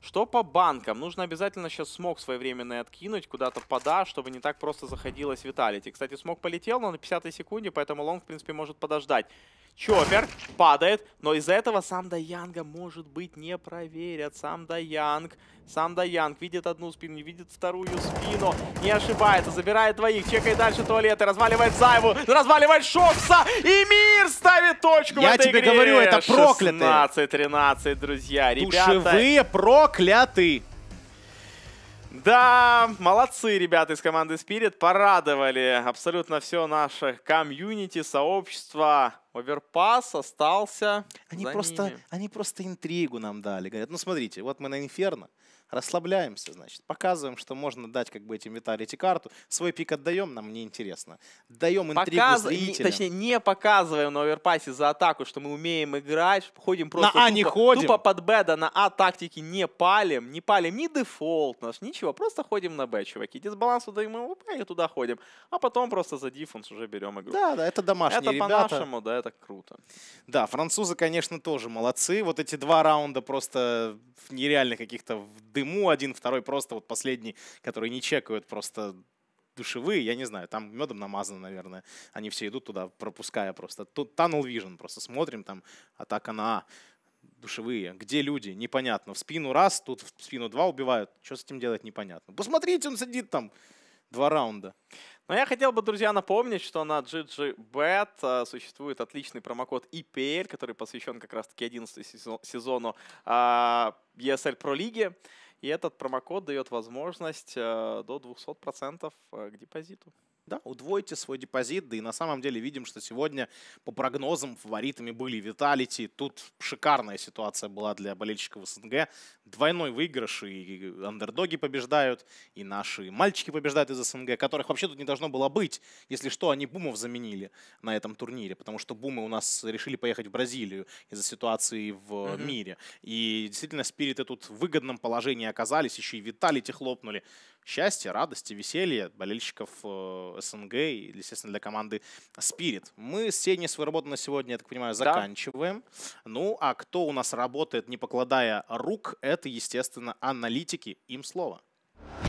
Что по банкам? Нужно обязательно сейчас смог своевременный откинуть куда-то под А, чтобы не так просто заходилось Виталити. Кстати, смог полетел, но на 50 секунде, поэтому лонг, в принципе, может подождать. Чоппер падает, но из-за этого сам Даянга, может быть, не проверят. Сам Даянг, сам Даянг видит одну спину, не видит вторую спину. Не ошибается, забирает двоих, чекает дальше туалеты, разваливает Зайву, разваливает Шокса, и мир ставит точку Я в этой тебе игре. говорю, это проклятые. 16-13, друзья. Ребята, Душевые прокляты! Да, молодцы ребята из команды Spirit, порадовали абсолютно все наше комьюнити, сообщество. Оверпас остался Они просто, ними. они просто интригу нам дали. Говорят, ну смотрите, вот мы на Инферно, расслабляемся, значит, показываем, что можно дать как бы этим Виталити карту. Свой пик отдаем, нам неинтересно. Даем интригу Показ- не- зрителям. Точнее, не показываем на оверпасе за атаку, что мы умеем играть, ходим просто А тупо, не ходим. тупо под Б, да на А тактики не палим, не палим ни дефолт наш, ничего, просто ходим на Б, чуваки. Дисбаланс даем АВП и туда ходим, а потом просто за defense уже берем игру. Да, да, это домашние Это ребята. по-нашему, да, это круто. Да, французы, конечно, тоже молодцы. Вот эти два раунда просто в нереальных каких-то дыму. Один, второй просто вот последний, который не чекают, просто душевые, я не знаю, там медом намазано, наверное. Они все идут туда, пропуская просто. Тут Tunnel Vision, просто смотрим, там атака на А. Душевые. Где люди? Непонятно. В спину раз, тут в спину два убивают. Что с этим делать, непонятно. Посмотрите, он сидит там. Два раунда. Но я хотел бы, друзья, напомнить, что на GGBet а, существует отличный промокод EPL, который посвящен как раз-таки 11 сезону а, ESL Pro лиги. И этот промокод дает возможность а, до 200% а, к депозиту. Да, удвойте свой депозит, да и на самом деле видим, что сегодня по прогнозам фаворитами были Виталити. Тут шикарная ситуация была для болельщиков СНГ. Двойной выигрыш, и андердоги побеждают, и наши мальчики побеждают из СНГ, которых вообще тут не должно было быть. Если что, они бумов заменили на этом турнире, потому что бумы у нас решили поехать в Бразилию из-за ситуации в mm-hmm. мире. И действительно, спириты тут в выгодном положении оказались, еще и Виталити хлопнули счастья, радости, веселья болельщиков э, СНГ и, естественно, для команды Spirit. Мы с Сеней свою работу на сегодня, я так понимаю, заканчиваем. Да. Ну, а кто у нас работает, не покладая рук, это, естественно, аналитики. Им слово.